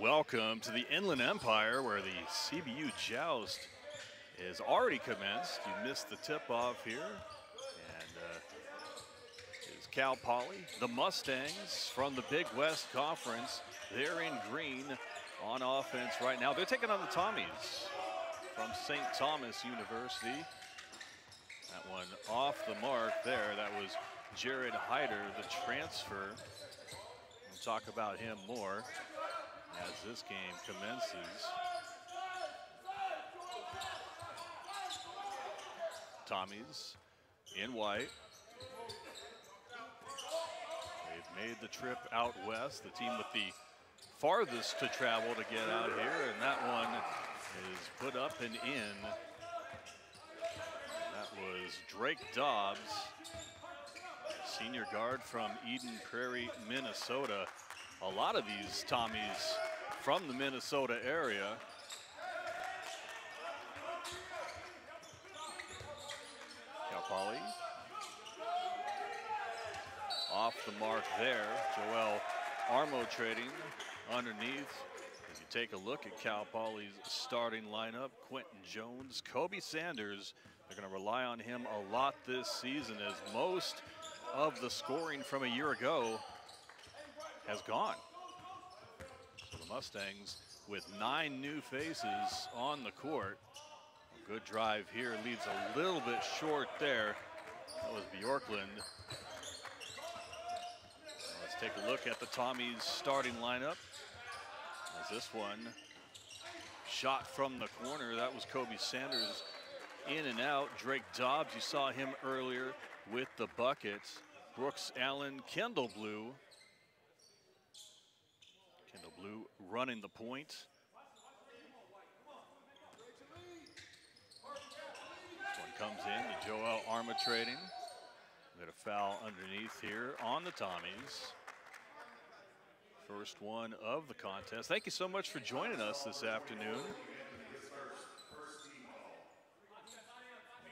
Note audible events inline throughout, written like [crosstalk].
Welcome to the Inland Empire where the CBU joust is already commenced. You missed the tip off here. And uh, is Cal Poly, the Mustangs from the Big West Conference. They're in green on offense right now. They're taking on the Tommies from St. Thomas University. That one off the mark there. That was Jared Hyder, the transfer. We'll talk about him more as this game commences. Tommy's in white. They've made the trip out west, the team with the farthest to travel to get out here, and that one is put up and in. That was Drake Dobbs, senior guard from Eden Prairie, Minnesota. A lot of these Tommy's from the Minnesota area. Cal Poly off the mark there. Joel Armotrading underneath. As you take a look at Cal Poly's starting lineup, Quentin Jones, Kobe Sanders, they're going to rely on him a lot this season as most of the scoring from a year ago has gone. Mustangs with nine new faces on the court. A good drive here leaves a little bit short there. That was Bjorklund. Let's take a look at the Tommies starting lineup. As this one shot from the corner, that was Kobe Sanders in and out. Drake Dobbs, you saw him earlier with the bucket. Brooks Allen, Kendall Blue. Kendall Blue running the point. This one comes in to Joel Armotrading. Got a foul underneath here on the Tommies. First one of the contest. Thank you so much for joining us this afternoon.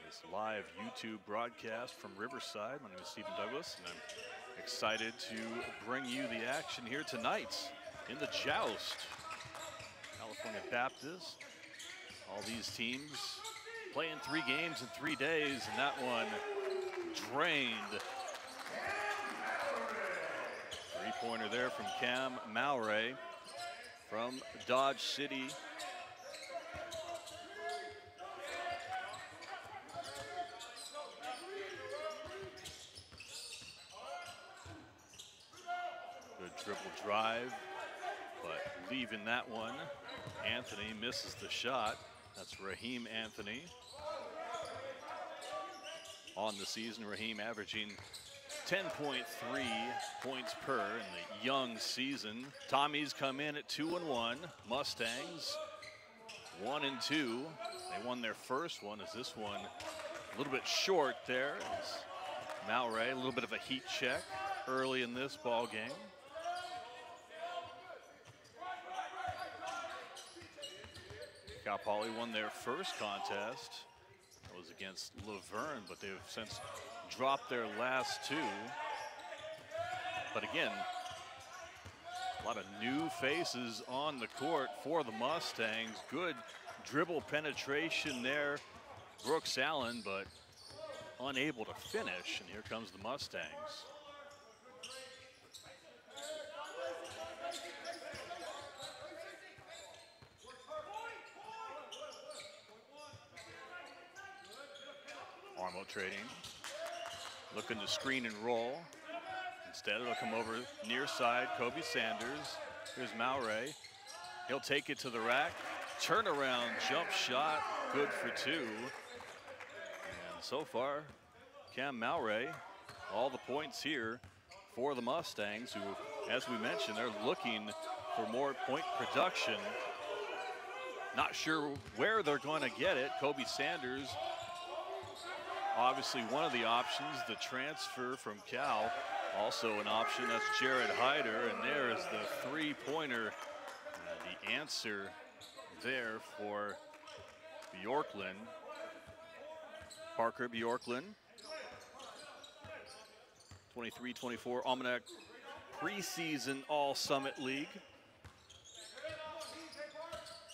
This live YouTube broadcast from Riverside. My name is Stephen Douglas, and I'm excited to bring you the action here tonight in the joust. California Baptist. All these teams playing three games in three days, and that one drained. Three-pointer there from Cam Mauray from Dodge City. Good dribble drive, leaving that one. Anthony misses the shot. That's Raheem Anthony. On the season, Raheem averaging 10.3 points per in the young season. Tommies come in at two and one. Mustangs one and two. They won their first one. As this one a little bit short there? Malray a little bit of a heat check early in this ball game. Cal Poly won their first contest. That was against La Verne, but they've since dropped their last two. But again, a lot of new faces on the court for the Mustangs. Good dribble penetration there. Brooks Allen, but unable to finish. And here comes the Mustangs. Armotrading. Looking to screen and roll. Instead, it'll come over near side. Kobe Sanders. Here's Mauray. He'll take it to the rack. Turnaround jump shot. Good for two. And so far, Cam Mauray, all the points here for the Mustangs, who, as we mentioned, they're looking for more point production. Not sure where they're going to get it. Kobe Sanders obviously one of the options, the transfer from Cal, also an option. That's Jared Hyder, and there is the three-pointer. Uh, the answer there for Bjorklund. Parker Bjorklund. 23-24 Almanac preseason All-Summit League.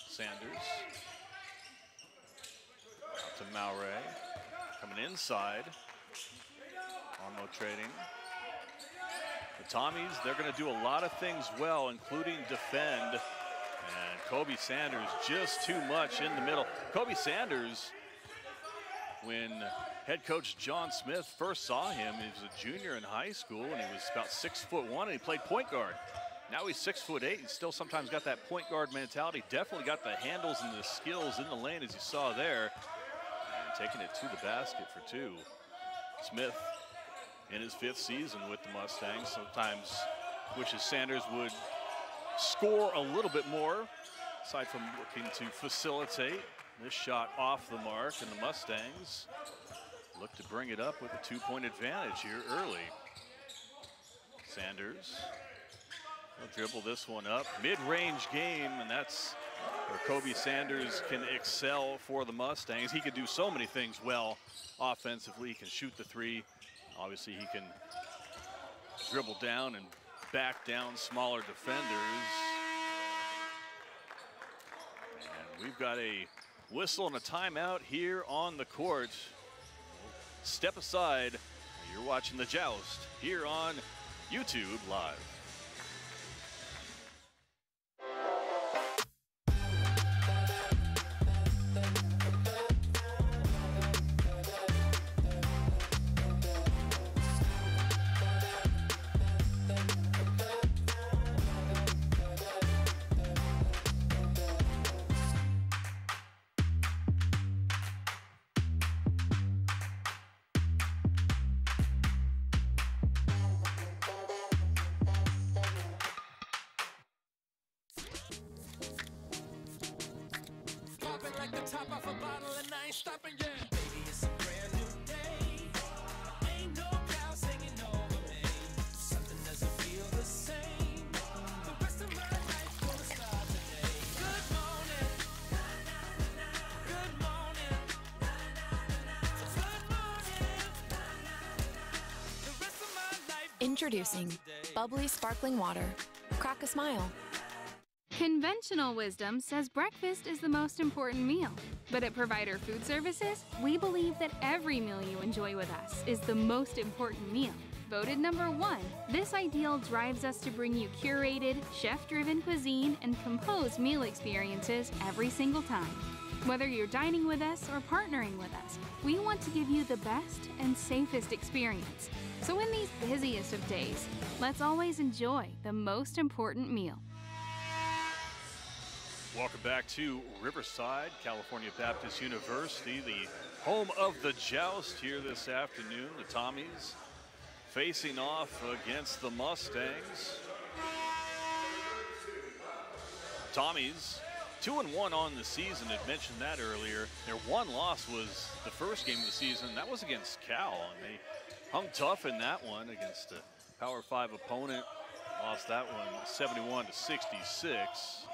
Sanders. Out to Mauray. Inside. Armotrading. The Tommies, they're going to do a lot of things well, including defend. And Kobe Sanders just too much in the middle. Kobe Sanders, when head coach John Smith first saw him, he was a junior in high school and he was about six foot one and he played point guard. Now he's six foot eight. and still sometimes got that point guard mentality. Definitely got the handles and the skills in the lane as you saw there taking it to the basket for two. Smith in his fifth season with the Mustangs sometimes wishes Sanders would score a little bit more, aside from looking to facilitate. This shot off the mark, and the Mustangs look to bring it up with a two-point advantage here early. Sanders will dribble this one up. Mid-range game, and that's where Kobe Sanders can excel for the Mustangs. He can do so many things well offensively. He can shoot the three. Obviously, he can dribble down and back down smaller defenders. And we've got a whistle and a timeout here on the court. Step aside. You're watching the joust here on YouTube Live. Like the top off a bottle and I ain't stopping yet. Baby, it's a brand new day. Ain't no clouds hanging over me. Something doesn't feel the same. The rest of my life gonna start today. Good morning. Good morning. Good morning. The rest of my life Introducing bubbly sparkling water. Crack a smile. Conventional wisdom says breakfast is the most important meal. But at Provider Food Services, we believe that every meal you enjoy with us is the most important meal. Voted number one, this ideal drives us to bring you curated, chef driven cuisine and composed meal experiences every single time. Whether you're dining with us or partnering with us, we want to give you the best and safest experience. So, in these busiest of days, let's always enjoy the most important meal. Welcome back to Riverside, California Baptist University, the home of the joust here this afternoon. The Tommies facing off against the Mustangs. Tommies, two and one on the season. Had mentioned that earlier. Their one loss was the first game of the season. That was against Cal, and they hung tough in that one against a Power Five opponent. Lost that one 71 to 66.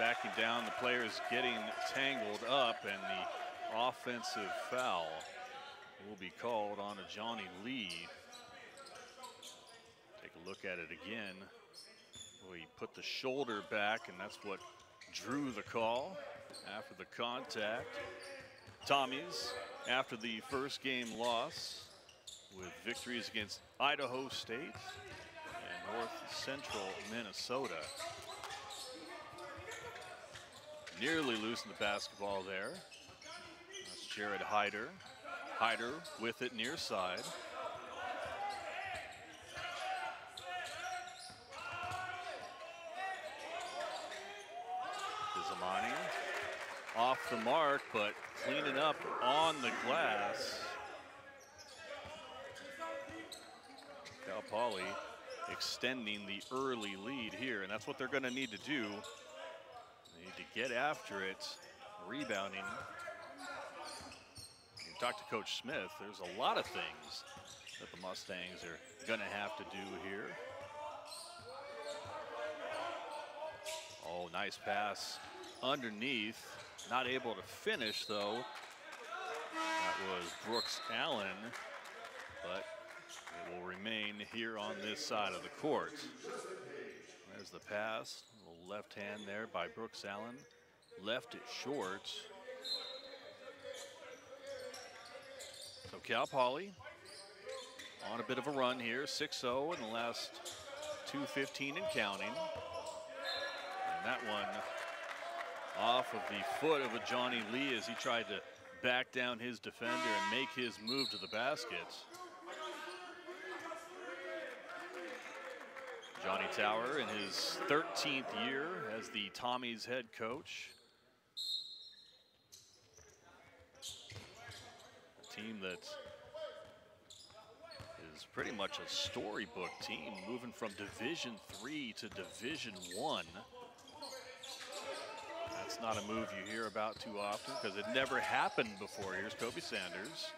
Backing down, the players getting tangled up, and the offensive foul will be called on a Johnny Lee. Take a look at it again. We put the shoulder back, and that's what drew the call after the contact. Tommy's after the first game loss, with victories against Idaho State and North Central Minnesota. Nearly losing the basketball there. That's Jared Hyder. Hyder with it near side. Pizamani off the mark, but cleaning up on the glass. Cal Poly extending the early lead here, and that's what they're going to need to do. Get after it, rebounding. You talk to Coach Smith, there's a lot of things that the Mustangs are going to have to do here. Oh, nice pass underneath. Not able to finish, though. That was Brooks Allen, but it will remain here on this side of the court. There's the pass, left hand there by Brooks Allen. Left it short. So Cal Poly on a bit of a run here, 6-0 in the last 2.15 and counting. And that one off of the foot of a Johnny Lee as he tried to back down his defender and make his move to the basket. Johnny Tauer in his 13th year as the Tommies head coach. A team that is pretty much a storybook team moving from Division Three to Division One. That's not a move you hear about too often because it never happened before. Here's Kobe Sanders.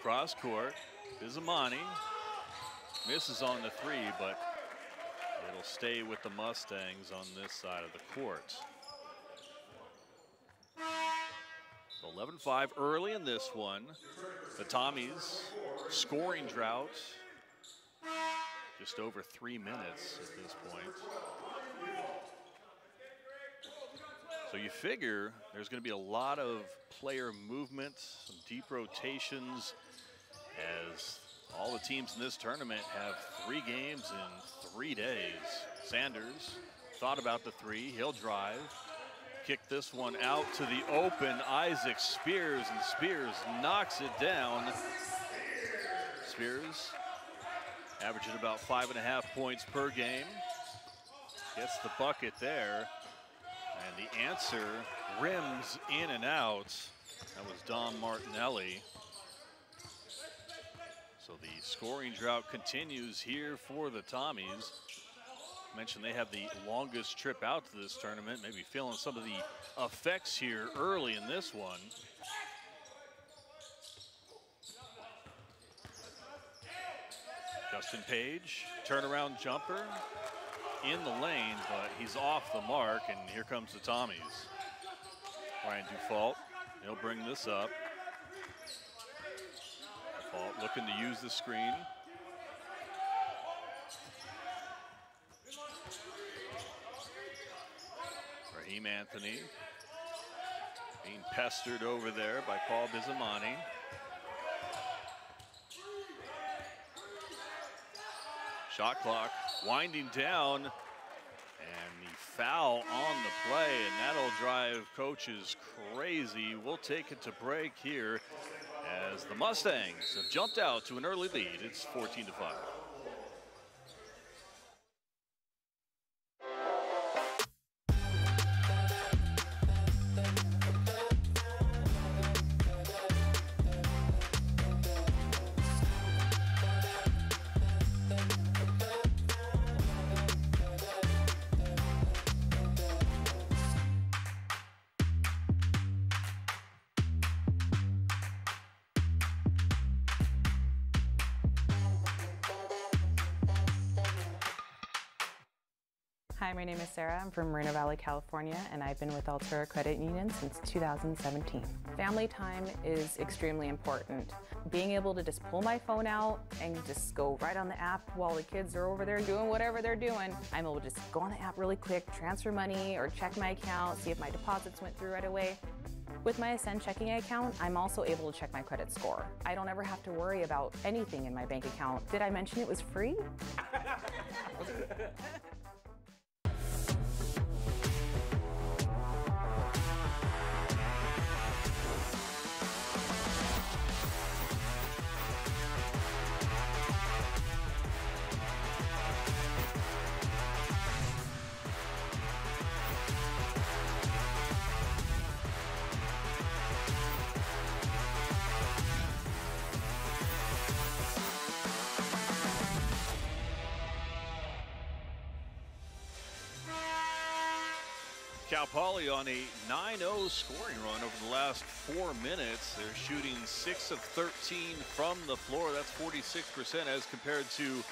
Cross court, Bizamani misses on the three, but it'll stay with the Mustangs on this side of the court. 11-5 early in this one. The Tommies scoring drought. Just over three minutes at this point. So you figure there's going to be a lot of player movement, some deep rotations, as all the teams in this tournament have three games in three days. Sanders thought about the three, he'll drive, kick this one out to the open. Isaac Spears, and Spears knocks it down. Spears averaging about five and a half points per game. Gets the bucket there. And the answer rims in and out. That was Dom Martinelli. So the scoring drought continues here for the Tommies. Mentioned they have the longest trip out to this tournament, maybe feeling some of the effects here early in this one. Justin Page, turnaround jumper in the lane, but he's off the mark, and here comes the Tommies. Ryan Dufault, he'll bring this up. Looking to use the screen. Raheem Anthony being pestered over there by Paul Bizamani. Shot clock winding down, and the foul on the play, and that'll drive coaches crazy. We'll take it to break here as the Mustangs have jumped out to an early lead. It's 14 to 5. I'm from Moreno Valley, California, and I've been with Altura Credit Union since 2017. Family time is extremely important. Being able to just pull my phone out and just go right on the app while the kids are over there doing whatever they're doing, I'm able to just go on the app really quick, transfer money, or check my account, see if my deposits went through right away. With my Ascend checking account, I'm also able to check my credit score. I don't ever have to worry about anything in my bank account. Did I mention it was free? [laughs] [laughs] Poly on a 9-0 scoring run over the last four minutes. They're shooting 6 of 13 from the floor. That's 46% as compared to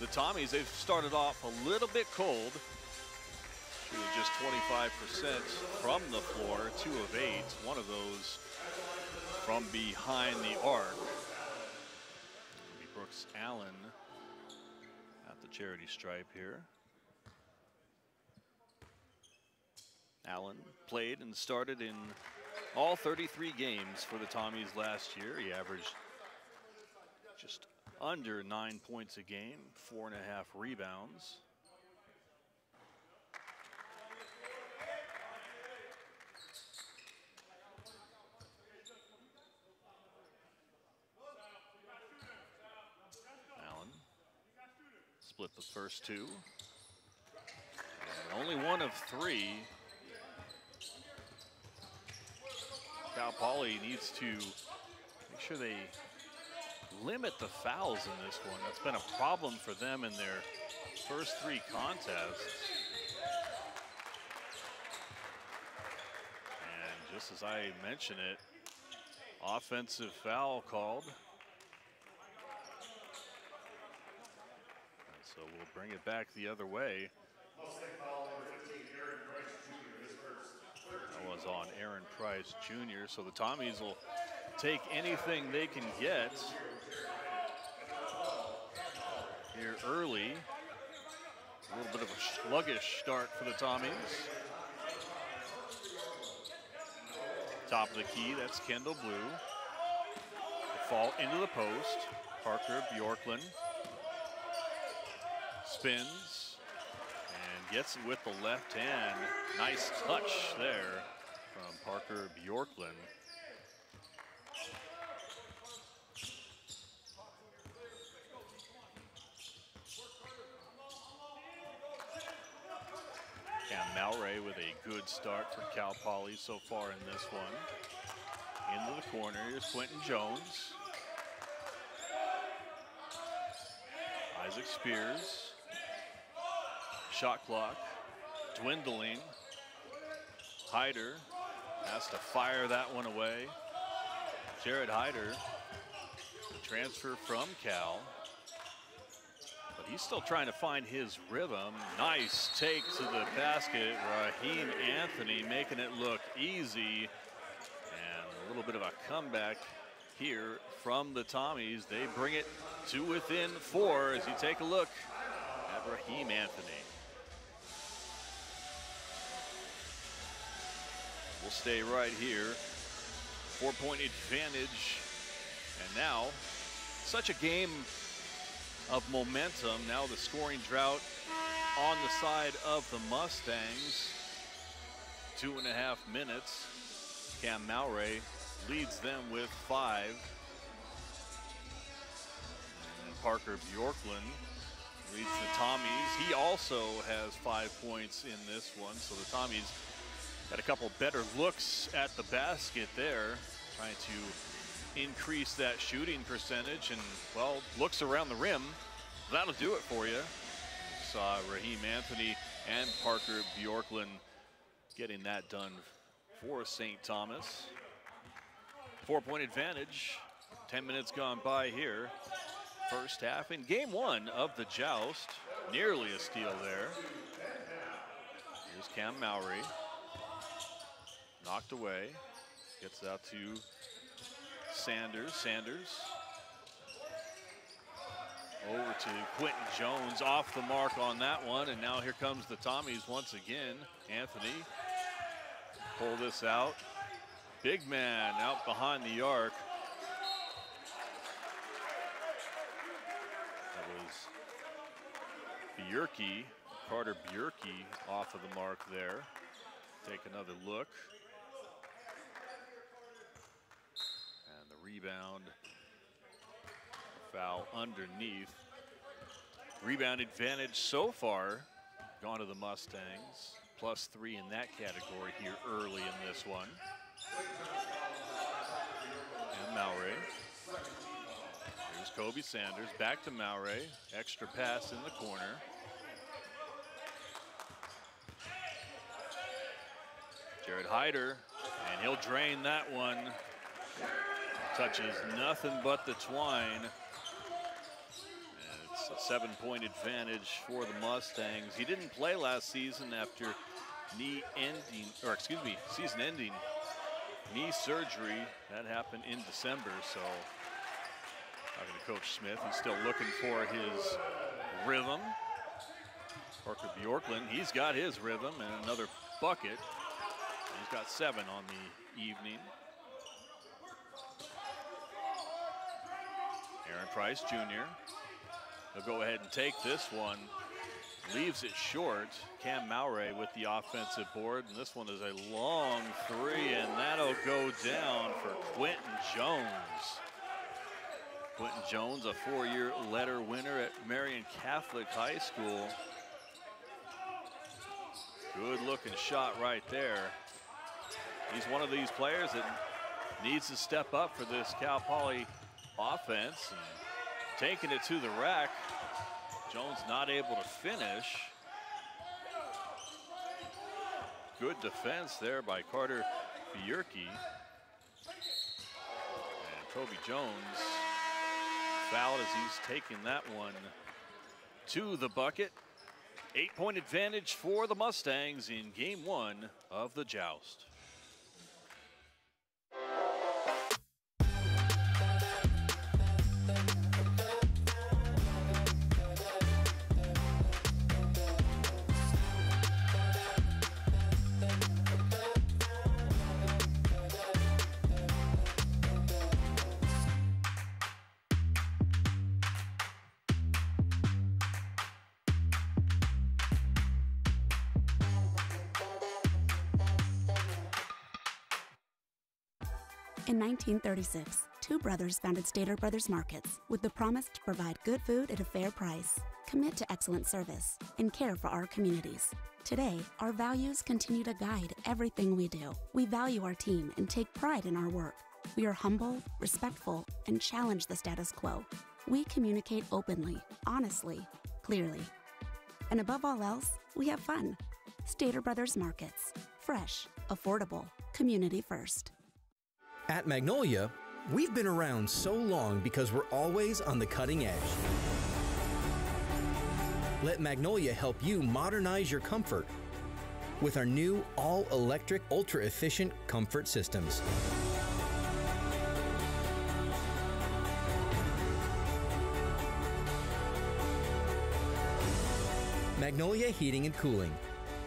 the Tommies. They've started off a little bit cold. Shooting just 25% from the floor, 2 of 8. One of those from behind the arc. Brooks Allen at the charity stripe here. Allen played and started in all 33 games for the Tommies last year. He averaged just under nine points a game, four and a half rebounds. Allen split the first two. And only one of three Cal Poly needs to make sure they limit the fouls in this one. That's been a problem for them in their first three contests. And just as I mentioned it, offensive foul called. And so we'll bring it back the other way. That was on Aaron Price Jr. So the Tommies will take anything they can get here early. A little bit of a sluggish start for the Tommies. Top of the key, that's Kendall Blue. The fall into the post. Parker Bjorklund spins gets it with the left hand. Nice touch there from Parker Bjorklund. Cam Malray with a good start for Cal Poly so far in this one. Into the corner, here's Quentin Jones. Isaac Spears. Shot clock dwindling. Hyder has to fire that one away. Jared Hyder, transfer from Cal. But he's still trying to find his rhythm. Nice take to the basket. Raheem Anthony making it look easy. And a little bit of a comeback here from the Tommies. They bring it to within four as you take a look at Raheem Anthony. We'll stay right here. Four point advantage. And now, such a game of momentum. Now the scoring drought on the side of the Mustangs. Two and a half minutes. Cam Malray leads them with five. And Parker Bjorklund leads the Tommies. He also has five points in this one. So the Tommies got a couple better looks at the basket there, trying to increase that shooting percentage and, well, looks around the rim. That'll do it for you. Saw Raheem Anthony and Parker Bjorklund getting that done for St. Thomas. Four point advantage. 10 minutes gone by here. First half in game one of the joust. Nearly a steal there. Here's Cam Mowry. Knocked away. Gets out to Sanders. Sanders. Over to Quentin Jones off the mark on that one. And now here comes the Tommies once again. Anthony pull this out. Big man out behind the arc. That was Bjerke, Carter Bjerke off of the mark there. Take another look. And the rebound, foul underneath. Rebound advantage so far gone to the Mustangs. Plus three in that category here early in this one. And Mowray. Here's Kobe Sanders, back to Mowray. Extra pass in the corner. Jared Hyder, and he'll drain that one. Touches nothing but the twine. And it's a seven point advantage for the Mustangs. He didn't play last season after knee ending, or excuse me, season ending knee surgery. That happened in December, so talking to Coach Smith, he's still looking for his rhythm. Parker Bjorklund, he's got his rhythm and another bucket. He's got seven on the evening. Aaron Price Jr. He'll go ahead and take this one. Leaves it short. Cam Mowray with the offensive board. And this one is a long three, and that'll go down for Quentin Jones. Quentin Jones, a four-year letter winner at Marion Catholic High School. Good looking shot right there. He's one of these players that needs to step up for this Cal Poly offense and taking it to the rack. Jones not able to finish. Good defense there by Carter Bjerke. And Toby Jones fouled as he's taking that one to the bucket. Eight point advantage for the Mustangs in game one of the joust. In 1936, two brothers founded Stater Brothers Markets with the promise to provide good food at a fair price, commit to excellent service, and care for our communities. Today, our values continue to guide everything we do. We value our team and take pride in our work. We are humble, respectful, and challenge the status quo. We communicate openly, honestly, clearly. And above all else, we have fun. Stater Brothers Markets. Fresh, affordable, community first. At Magnolia, we've been around so long because we're always on the cutting edge. Let Magnolia help you modernize your comfort with our new all electric, ultra efficient comfort systems. Magnolia Heating and Cooling,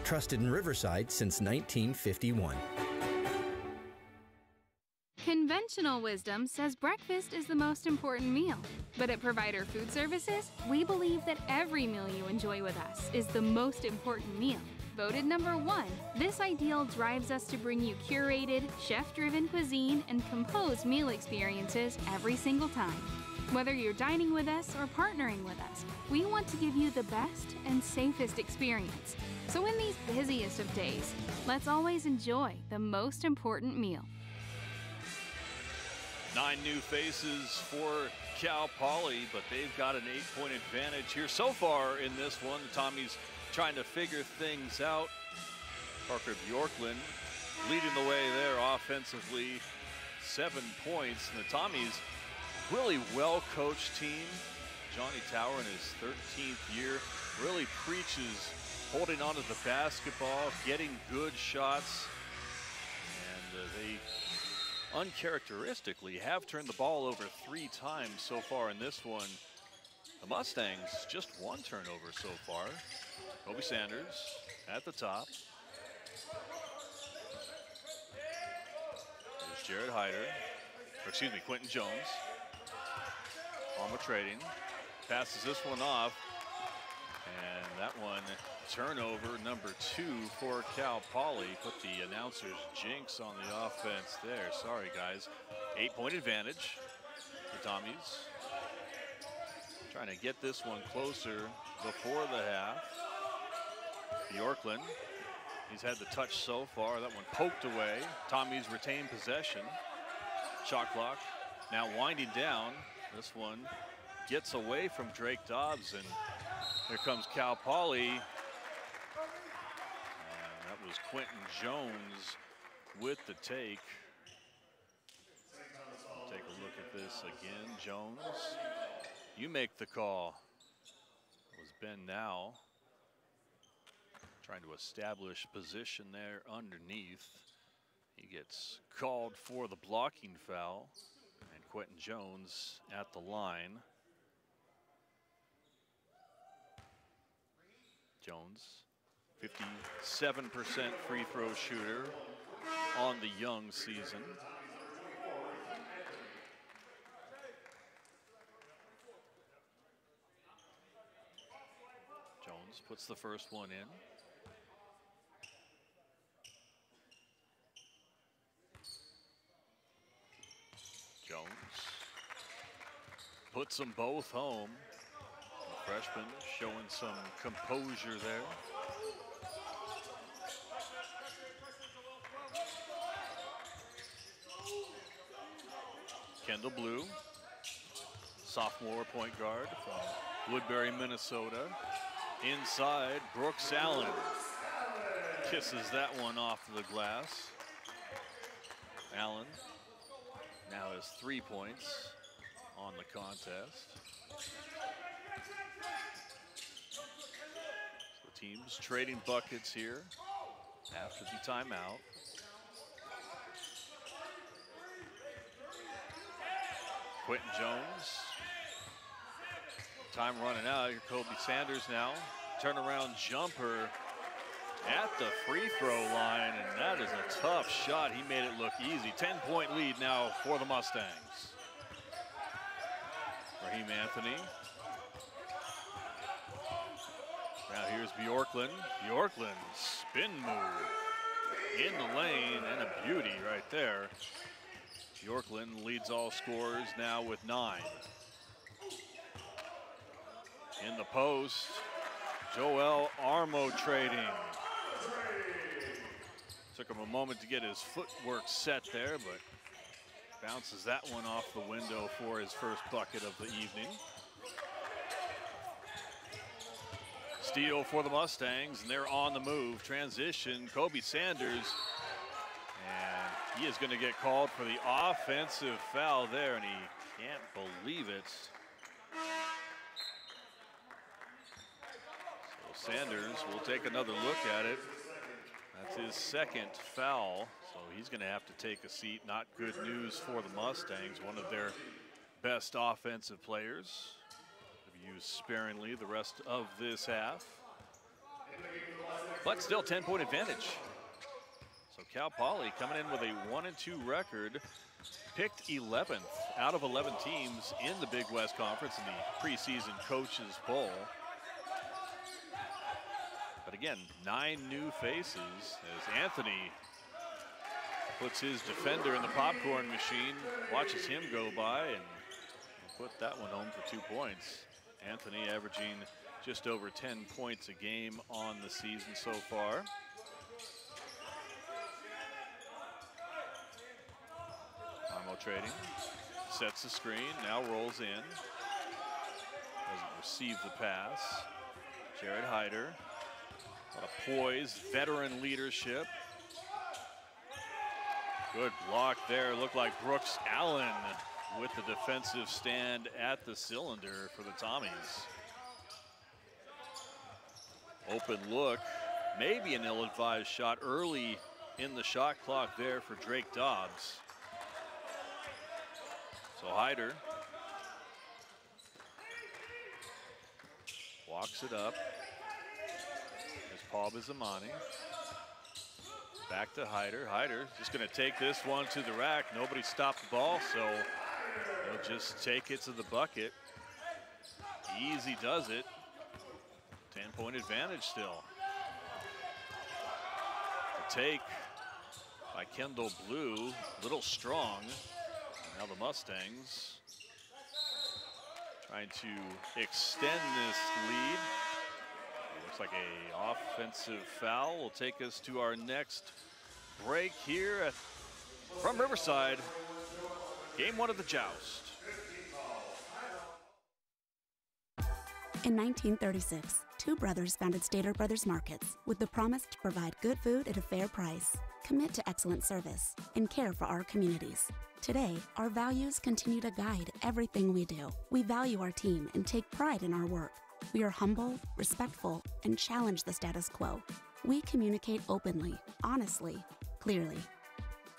trusted in Riverside since 1951. Conventional wisdom says breakfast is the most important meal. But at Provider Food Services, we believe that every meal you enjoy with us is the most important meal. Voted number one, this ideal drives us to bring you curated, chef driven cuisine and composed meal experiences every single time. Whether you're dining with us or partnering with us, we want to give you the best and safest experience. So, in these busiest of days, let's always enjoy the most important meal. Nine new faces for Cal Poly, but they've got an eight point advantage here so far in this one. Tommy's trying to figure things out. Parker Bjorklund leading the way there offensively, seven points. And the Tommies, really well coached team. Johnny Tauer in his 13th year really preaches holding on to the basketball, getting good shots. And uh, they uncharacteristically have turned the ball over three times so far in this one. The Mustangs just one turnover so far. Kobe Sanders at the top. There's Jared Hyder, or excuse me, Quentin Jones. Armotrading, passes this one off, and that one turnover number two for Cal Poly. Put the announcer's jinx on the offense there. Sorry, guys. Eight point advantage for Tommies. Trying to get this one closer before the half. Bjorklund, he's had the touch so far. That one poked away. Tommy's retained possession. Shot clock now winding down. This one gets away from Drake Dobbs, and here comes Cal Poly. And that was Quentin Jones with the take. Take a look at this again. Jones, you make the call. It was Ben now trying to establish position there underneath. He gets called for the blocking foul. And Quentin Jones at the line. Jones, 57% free throw shooter on the young season. Jones puts the first one in. Jones puts them both home. Freshman showing some composure there. Kendall Blue sophomore point guard from Woodbury, Minnesota. Inside, Brooks Allen kisses that one off the glass. Allen now has three points on the contest. So the teams trading buckets here after the timeout. Quentin Jones. Time running out. Here Kobe Sanders now. Turnaround jumper at the free throw line, and that is a tough shot. He made it look easy. 10 point lead now for the Mustangs. Raheem Anthony. Now here's Bjorklund. Bjorklund spin move in the lane and a beauty right there. Bjorklund leads all scorers now with nine. In the post, Joel Armotrading. Took him a moment to get his footwork set there, but bounces that one off the window for his first bucket of the evening. Steal for the Mustangs, and they're on the move. Transition, Kobe Sanders, and he is going to get called for the offensive foul there, and he can't believe it. So Sanders will take another look at it. That's his second foul, so he's going to have to take a seat. Not good news for the Mustangs, one of their best offensive players. Used sparingly the rest of this half. But still 10 point advantage. So Cal Poly coming in with a one and two record, picked 11th out of 11 teams in the Big West Conference in the preseason coaches poll. But again, nine new faces as Anthony puts his defender in the popcorn machine, watches him go by and put that one home for two points. Anthony averaging just over 10 points a game on the season so far. Armotrading, sets the screen, now rolls in. Doesn't receive the pass. Jared Hyder, a lot of poise, veteran leadership. Good block there, looked like Brooks Allen with the defensive stand at the cylinder for the Tommies. Open look, maybe an ill-advised shot early in the shot clock there for Drake Dobbs. So Hyder walks it up. There's Paul Bizamani. Back to Hyder. Hyder just going to take this one to the rack. Nobody stopped the ball, so he'll just take it to the bucket. Easy does it. 10 point advantage still. The take by Kendall Blue, little strong. Now the Mustangs trying to extend this lead. Looks like a offensive foul will take us to our next break here at, from Riverside. Game one of the Joust. In 1936, two brothers founded Stater Brothers Markets with the promise to provide good food at a fair price, commit to excellent service, and care for our communities. Today, our values continue to guide everything we do. We value our team and take pride in our work. We are humble, respectful, and challenge the status quo. We communicate openly, honestly, clearly.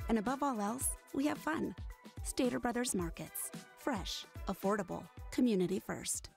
And above all else, we have fun. Stater Brothers Markets. Fresh, affordable, community first.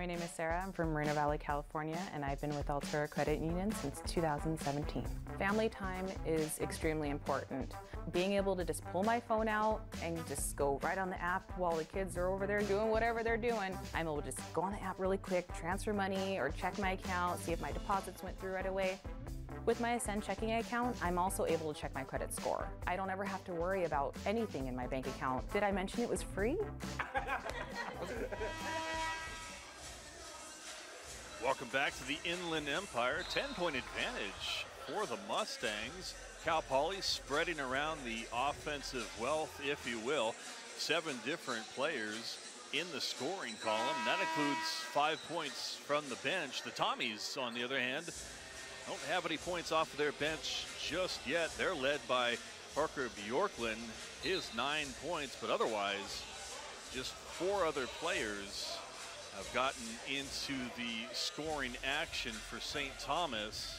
My name is Sarah. I'm from Moreno Valley, California, and I've been with Altura Credit Union since 2017. Family time is extremely important. Being able to just pull my phone out and just go right on the app while the kids are over there doing whatever they're doing, I'm able to just go on the app really quick, transfer money, or check my account, see if my deposits went through right away. With my Ascend checking account, I'm also able to check my credit score. I don't ever have to worry about anything in my bank account. Did I mention it was free? [laughs] Welcome back to the Inland Empire. 10 point advantage for the Mustangs. Cal Poly spreading around the offensive wealth, if you will. Seven different players in the scoring column. That includes five points from the bench. The Tommies, on the other hand, don't have any points off of their bench just yet. They're led by Parker Bjorklund, his nine points, but otherwise, just four other players have gotten into the scoring action for St. Thomas.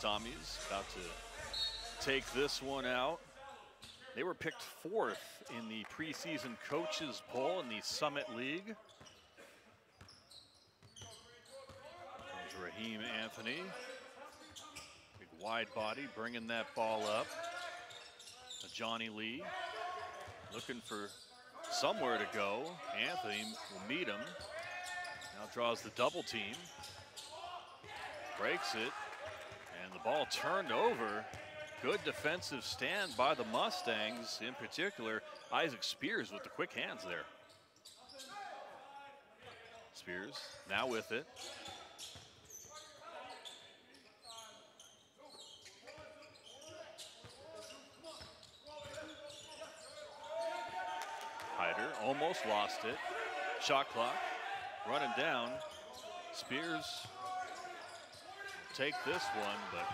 The Tommies about to take this one out. They were picked fourth in the preseason coaches poll in the Summit League. Comes Raheem Anthony. Big wide body bringing that ball up. Johnny Lee looking for somewhere to go. Anthony will meet him. Now draws the double team. Breaks it. And the ball turned over. Good defensive stand by the Mustangs, in particular, Isaac Spears with the quick hands there. Spears now with it. Almost lost it. Shot clock running down. Spears take this one, but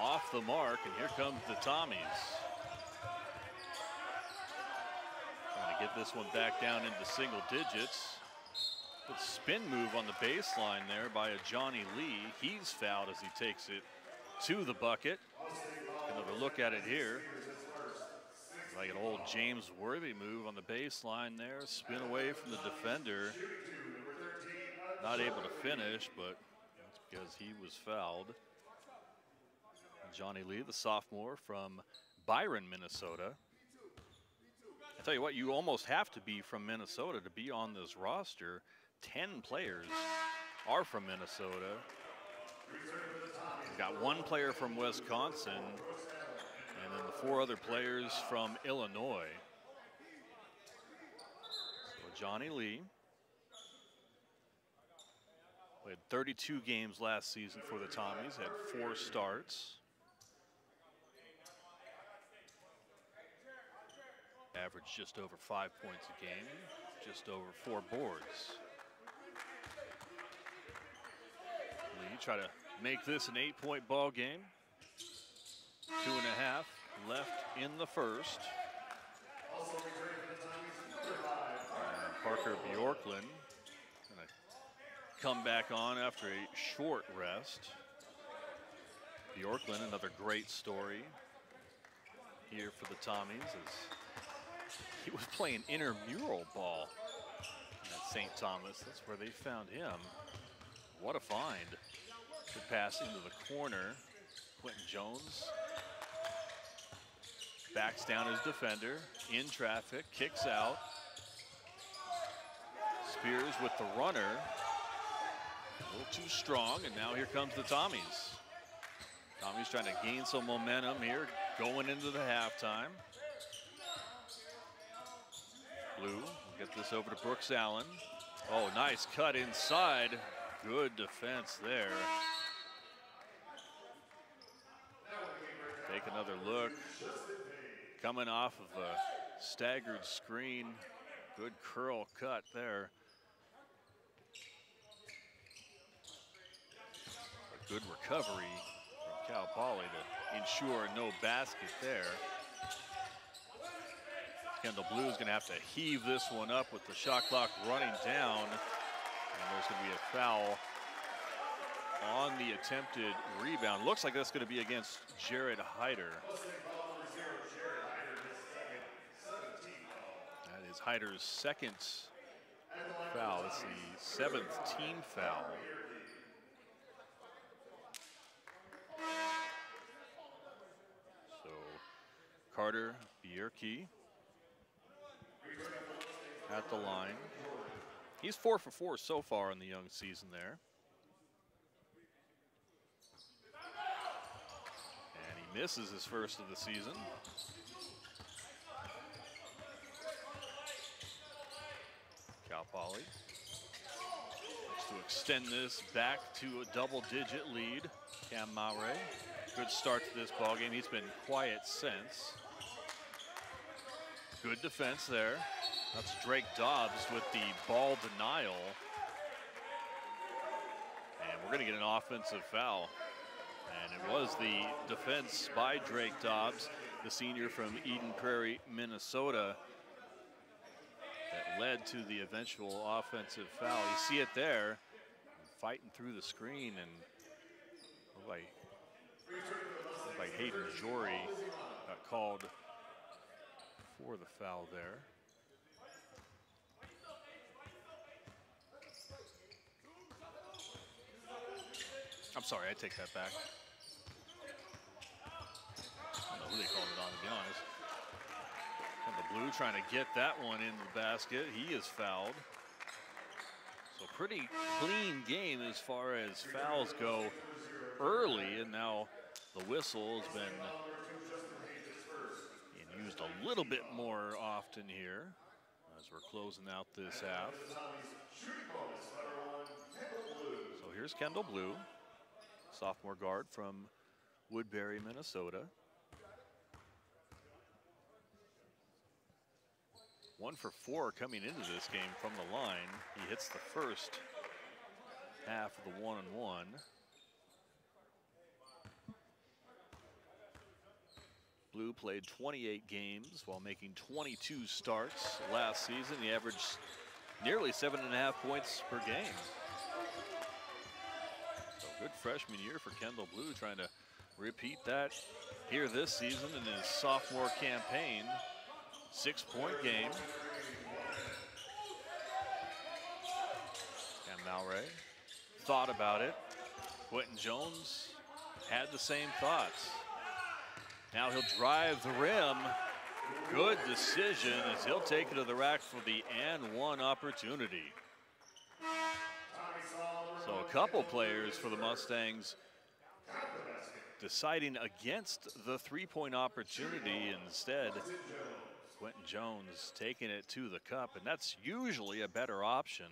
off the mark, and here comes the Tommies. Trying to get this one back down into single digits. Good spin move on the baseline there by a Johnny Lee. He's fouled as he takes it to the bucket. Another look at it here. Like an old James Worthy move on the baseline there. Spin away from the defender. Not able to finish, but that's because he was fouled. Johnny Lee, the sophomore from Byron, Minnesota. I tell you what, you almost have to be from Minnesota to be on this roster. 10 players are from Minnesota. We've got one player from Wisconsin, four other players from Illinois. So Johnny Lee played 32 games last season for the Tommies, had four starts. Averaged just over five points a game, just over four boards. Lee try to make this an eight-point ball game. Two and a half left in the first. And Parker Bjorklund gonna come back on after a short rest. Bjorklund, another great story here for the Tommies as he was playing intramural ball at St. Thomas. That's where they found him. What a find. Good pass into the corner. Quentin Jones backs down his defender in traffic, kicks out. Spears with the runner. A little too strong, and now here comes the Tommies. Tommy's trying to gain some momentum here going into the halftime. Blue will get this over to Brooks Allen. Oh, nice cut inside. Good defense there. Take another look. Coming off of a staggered screen. Good curl cut there. A good recovery from Cal Poly to ensure no basket there. Kendall Blue is going to have to heave this one up with the shot clock running down. And there's going to be a foul on the attempted rebound. Looks like that's going to be against Jared Hyder. Hyder's second foul. It's the seventh team foul. So Carter Bjerke at the line. He's four for four so far in the young season there. And he misses his first of the season. Cal Poly to extend this back to a double-digit lead. Cam Maury, good start to this ball game. He's been quiet since. Good defense there. That's Drake Dobbs with the ball denial. And we're going to get an offensive foul. And it was the defense by Drake Dobbs, the senior from Eden Prairie, Minnesota, that led to the eventual offensive foul. You see it there, fighting through the screen, and looked like, like Hayden Jory got called for the foul there. I'm sorry, I take that back. I don't know who they called it on, to be honest. And the blue trying to get that one in the basket. He is fouled. So pretty clean game as far as fouls go early, and now the whistle has been used a little bit more often here as we're closing out this half. So here's Kendall Blue, sophomore guard from Woodbury, Minnesota. One for four coming into this game from the line. He hits the first half of the one and one. Blue played 28 games while making 22 starts last season. He averaged nearly seven and a half points per game. So good freshman year for Kendall Blue, trying to repeat that here this season in his sophomore campaign. Six point game. And Malray thought about it. Quentin Jones had the same thoughts. Now he'll drive the rim. Good decision as he'll take it to the rack for the and one opportunity. So a couple players for the Mustangs deciding against the three-point opportunity instead. Quentin Jones taking it to the cup, and that's usually a better option.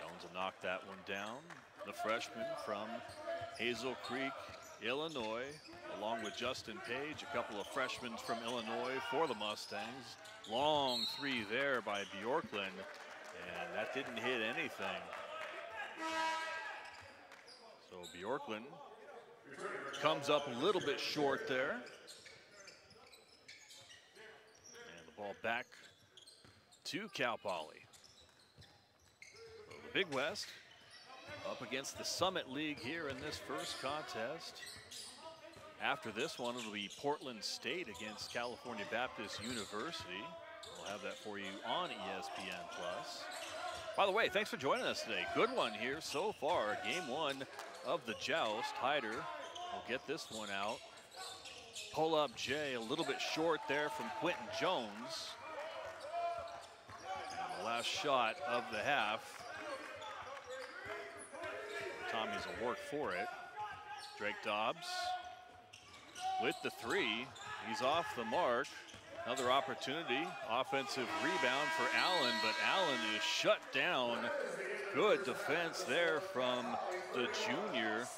Jones will knock that one down. The freshman from Hazel Crest, Illinois, along with Justin Page, a couple of freshmen from Illinois for the Mustangs. Long three there by Bjorklund, and that didn't hit anything. So Bjorklund comes up a little bit short there. And the ball back to Cal Poly. So the Big West up against the Summit League here in this first contest. After this one, it'll be Portland State against California Baptist University. We'll have that for you on ESPN Plus. By the way, thanks for joining us today. Good one here so far. Game one of the joust. Hyder will get this one out. Pull up Jay a little bit short there from Quentin Jones. And the last shot of the half. Tommy's will work for it. Drake Dobbs with the three. He's off the mark. Another opportunity, offensive rebound for Allen, but Allen is shut down. Good defense there from the junior,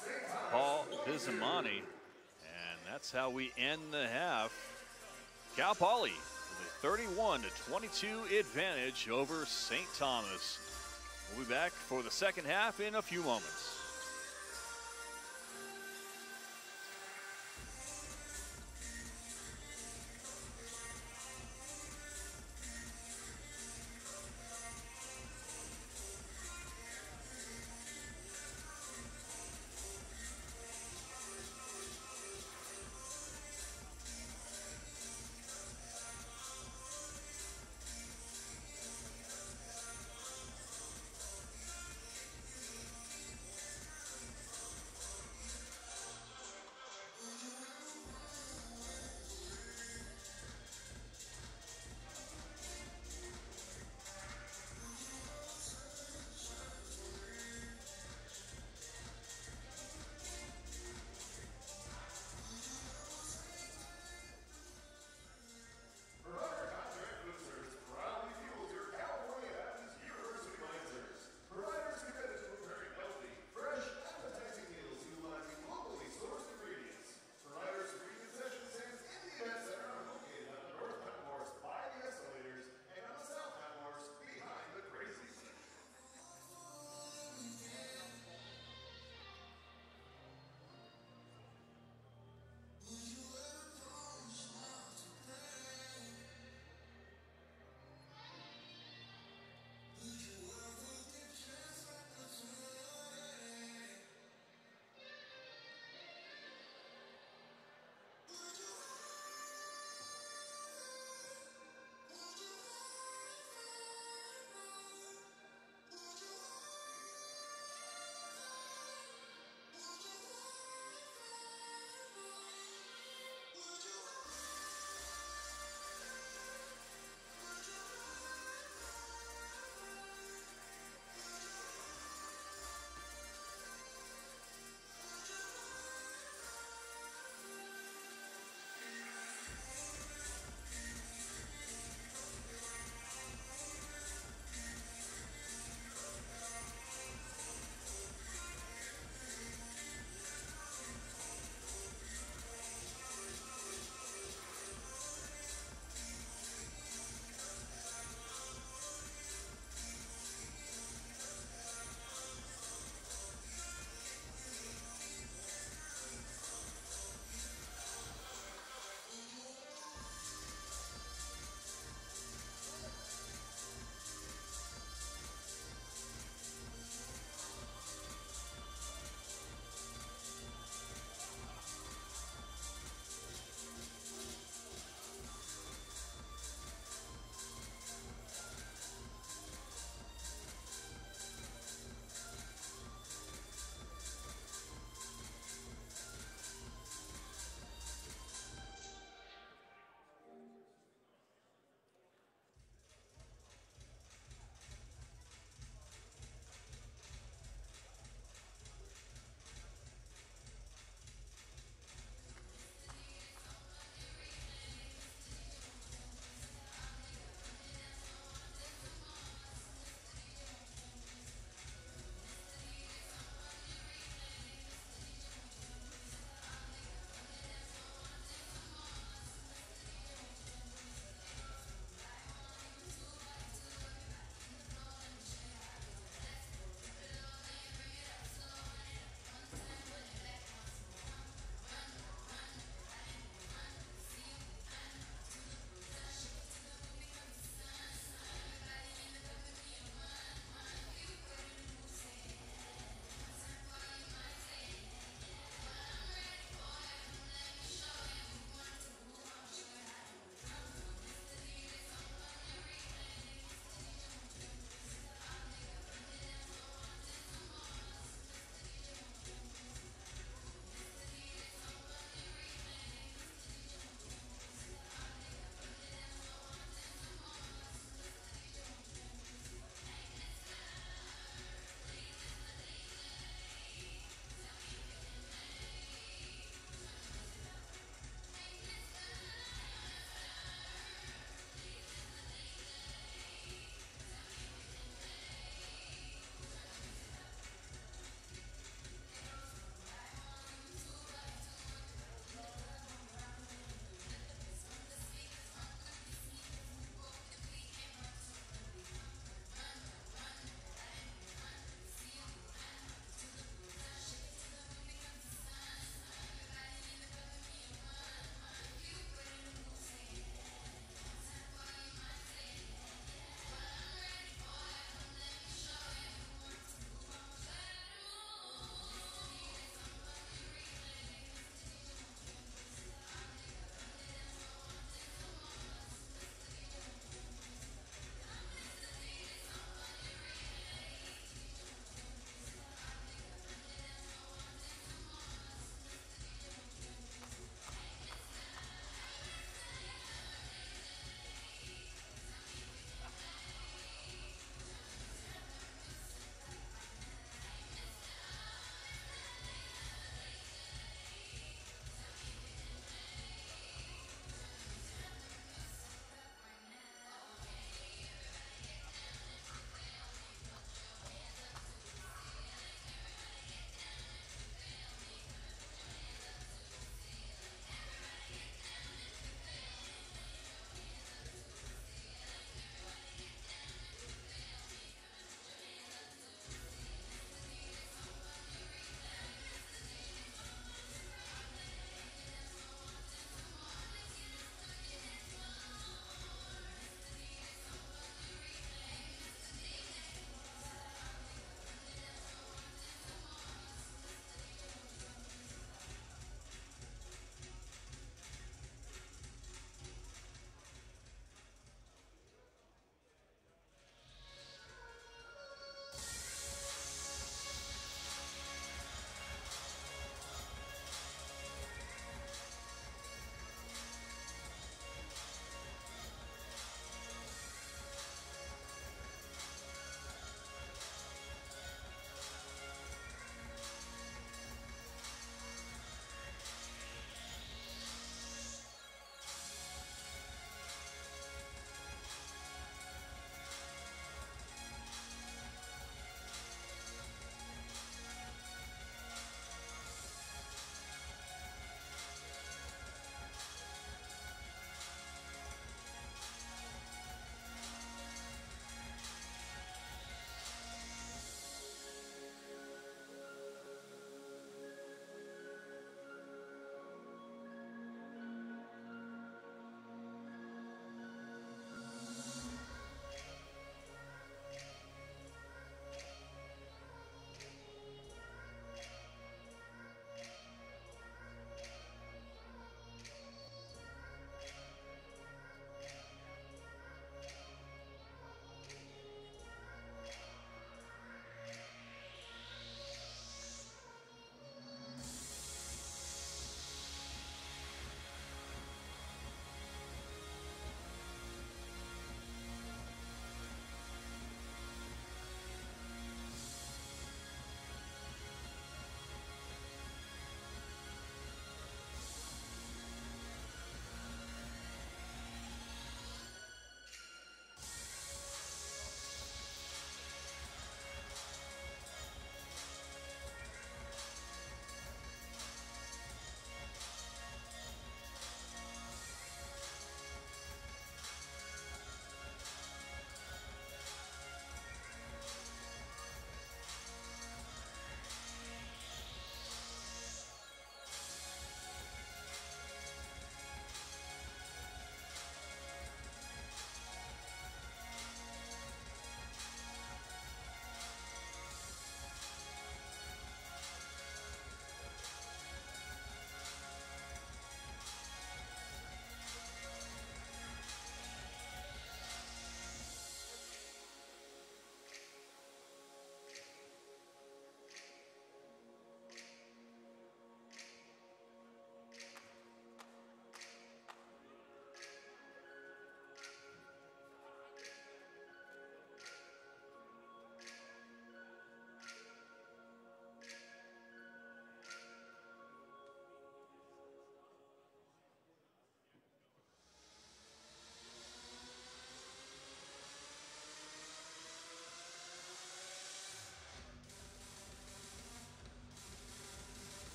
Paul Bizamani. And that's how we end the half. Cal Poly with a 31 to 22 advantage over St. Thomas. We'll be back for the second half in a few moments.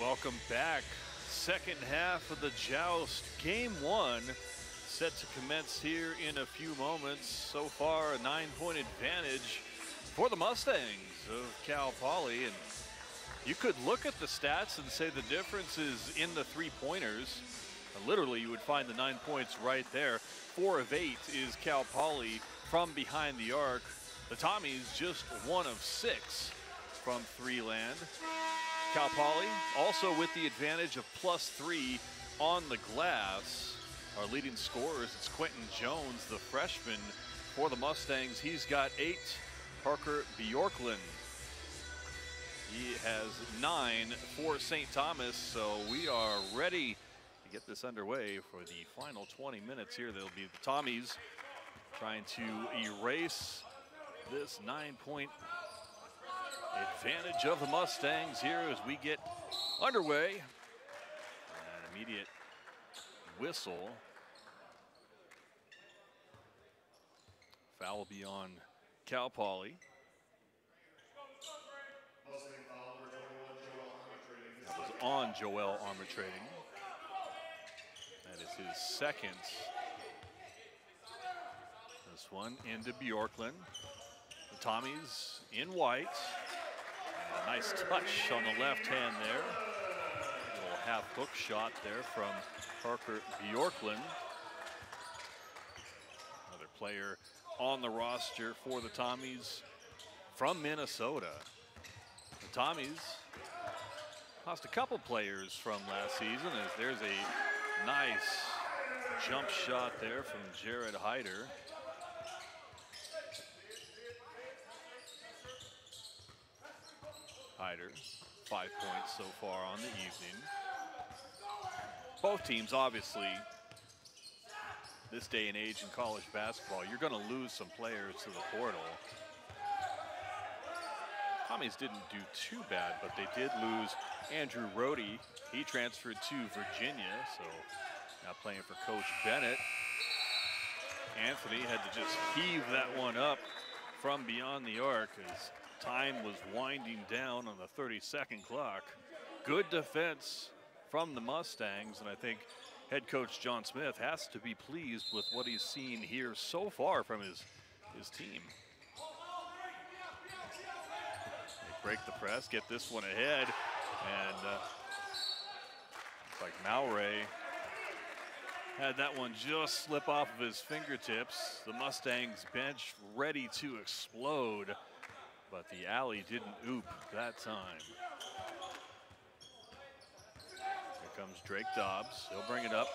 Welcome back. Second half of the joust, game one, set to commence here in a few moments. So far, a nine-point advantage for the Mustangs of Cal Poly. And you could look at the stats and say the difference is in the three-pointers. Literally, you would find the nine points right there. Four of eight is Cal Poly from behind the arc. The Tommies just one of six from three land. Cal Poly also with the advantage of plus three on the glass. Our leading scorers, it's Quentin Jones, the freshman for the Mustangs. He's got eight. Parker Bjorklund, he has nine for St. Thomas, so we are ready to get this underway for the final 20 minutes here. There'll be the Tommies trying to erase this nine-point advantage of the Mustangs here as we get underway. An immediate whistle. Foul will be on Cal Poly. That was on Joel Armotrading. That is his second. This one into Bjorklund. The Tommies in white. Nice touch on the left hand there. Little half hook shot there from Parker Bjorklund. Another player on the roster for the Tommies from Minnesota. The Tommies lost a couple players from last season as there's a nice jump shot there from Jared Hyder. Hyder, five points so far on the evening. Both teams obviously this day and age in college basketball, you're going to lose some players to the portal. Tommies didn't do too bad, but they did lose Andrew Rohde. He transferred to Virginia, so now playing for Coach Bennett. Anthony had to just heave that one up from beyond the arc as time was winding down on the 30-second clock. Good defense from the Mustangs, and I think head coach John Smith has to be pleased with what he's seen here so far from his, his team. They break the press, get this one ahead, and uh, looks like Maury had that one just slip off of his fingertips. The Mustangs bench ready to explode, but the alley didn't oop that time. Here comes Drake Dobbs. He'll bring it up.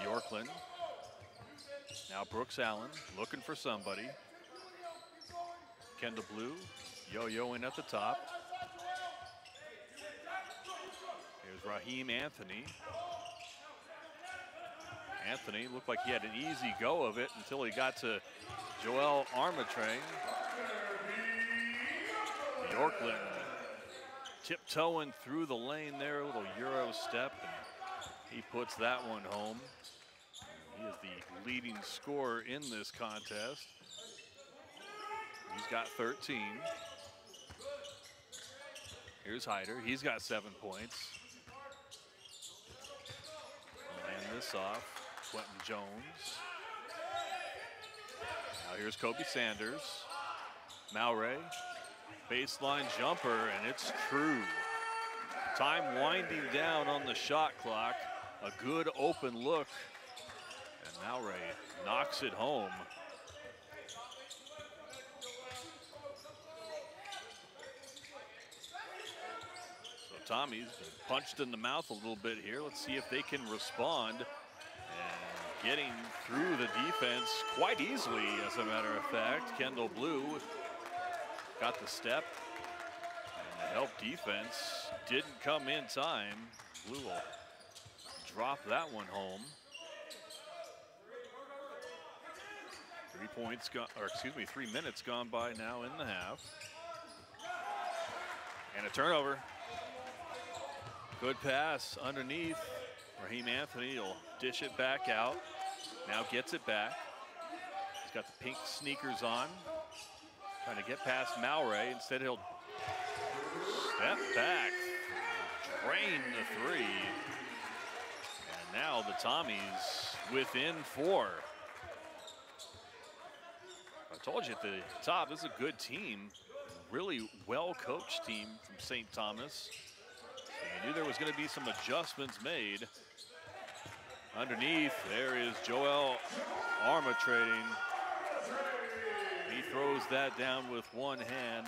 Bjorklund. Now Brooks Allen looking for somebody. Kendall Blue yo-yoing at the top. Here's Raheem Anthony. Anthony looked like he had an easy go of it until he got to Joel Armatrain. Bjorklund tiptoeing through the lane there, a little Euro step, and he puts that one home. He is the leading scorer in this contest. He's got 13. Here's Hyder. He's got seven points. Land this off. Quentin Jones. Now here's Kobe Sanders. Maury. Baseline jumper, and it's true. Time winding down on the shot clock. A good open look. And Maury knocks it home. So Tommy's punched in the mouth a little bit here. Let's see if they can respond. And getting through the defense quite easily, as a matter of fact. Kendall Blue got the step. And the help defense didn't come in time. Blue will drop that one home. Three points, go or excuse me, three minutes gone by now in the half. And a turnover. Good pass underneath. Raheem Anthony will dish it back out. Now gets it back. He's got the pink sneakers on. Trying to get past Maury. Instead, he'll step back. drain the three. And now the Tommies within four. I told you at the top, this is a good team. Really well-coached team from St. Thomas. I knew there was going to be some adjustments made. Underneath, there is Joel Armotrading. He throws that down with one hand.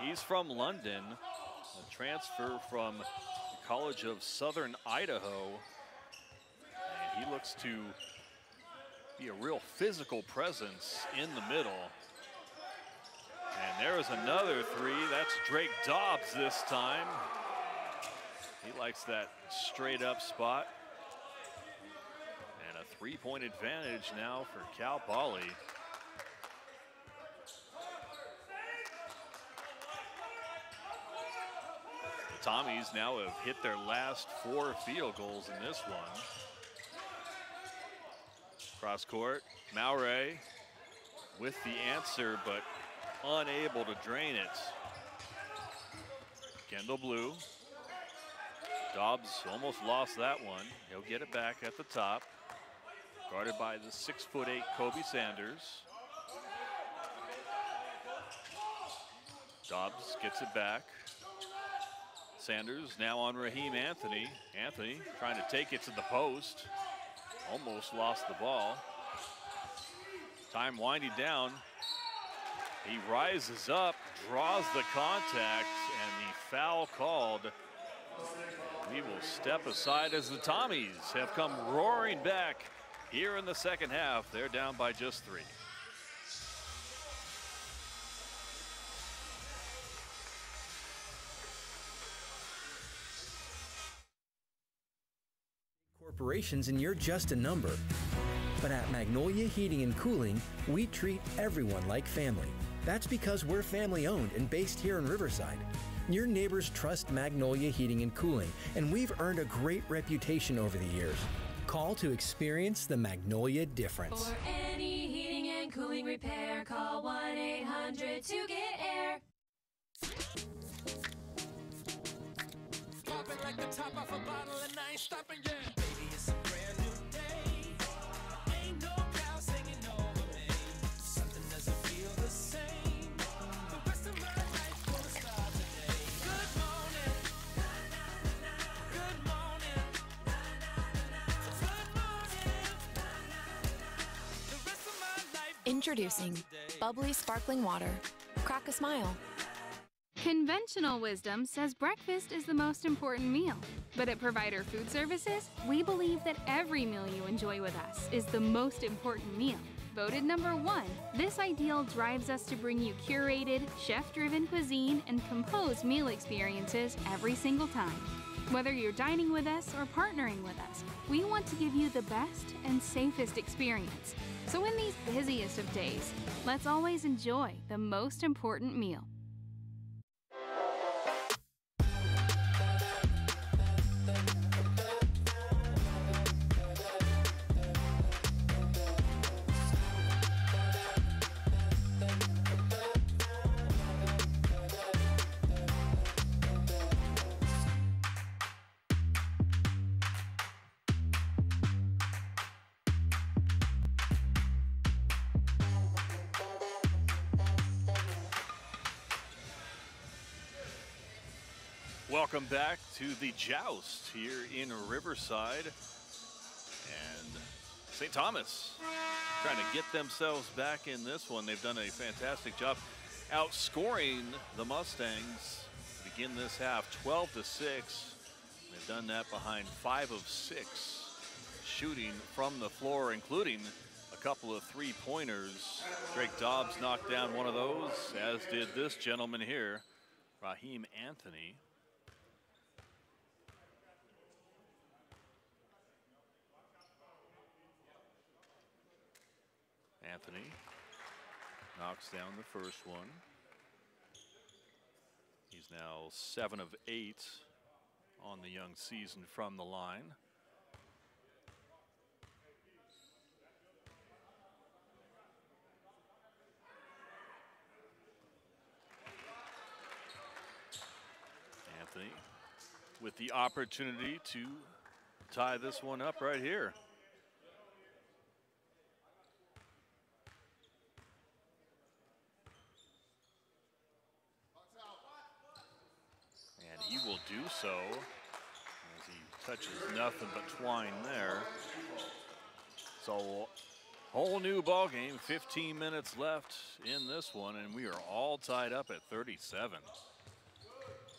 He's from London, a transfer from the College of Southern Idaho. And he looks to be a real physical presence in the middle. And there is another three. That's Drake Dobbs this time. He likes that straight up spot. And a three-point advantage now for Cal Poly. Tommies now have hit their last four field goals in this one. Cross court, Maury with the answer, but unable to drain it. Kendall Blue. Dobbs almost lost that one. He'll get it back at the top. Guarded by the six foot eight Kobe Sanders. Dobbs gets it back. Sanders now on Raheem Anthony. Anthony trying to take it to the post. Almost lost the ball. Time winding down. He rises up, draws the contact, and the foul called. We will step aside as the Tommies have come roaring back here in the second half. They're down by just three. Corporations and you're just a number. But at Magnolia Heating and Cooling, we treat everyone like family. That's because we're family owned and based here in Riverside. Your neighbors trust Magnolia Heating and Cooling, and we've earned a great reputation over the years. Call to experience the Magnolia difference. For any heating and cooling repair, call 1 800 to get air. Popping like the top off a bottle and I ain't stopping yet. Introducing bubbly sparkling water. Crack a smile. Conventional wisdom says breakfast is the most important meal. But at Provider Food Services, we believe that every meal you enjoy with us is the most important meal. Voted number one, this ideal drives us to bring you curated, chef driven cuisine and composed meal experiences every single time. Whether you're dining with us or partnering with us, we want to give you the best and safest experience. So, in these busiest of days, let's always enjoy the most important meal. The Joust here in Riverside. And St. Thomas trying to get themselves back in this one. They've done a fantastic job outscoring the Mustangs to begin this half 12 to 6. They've done that behind five of six shooting from the floor, including a couple of three pointers. Drake Dobbs knocked down one of those, as did this gentleman here, Raheem Anthony. Anthony knocks down the first one. He's now seven of eight on the young season from the line. Anthony with the opportunity to tie this one up right here. And he will do so as he touches nothing but twine there. So whole new ball game, 15 minutes left in this one, and we are all tied up at 37.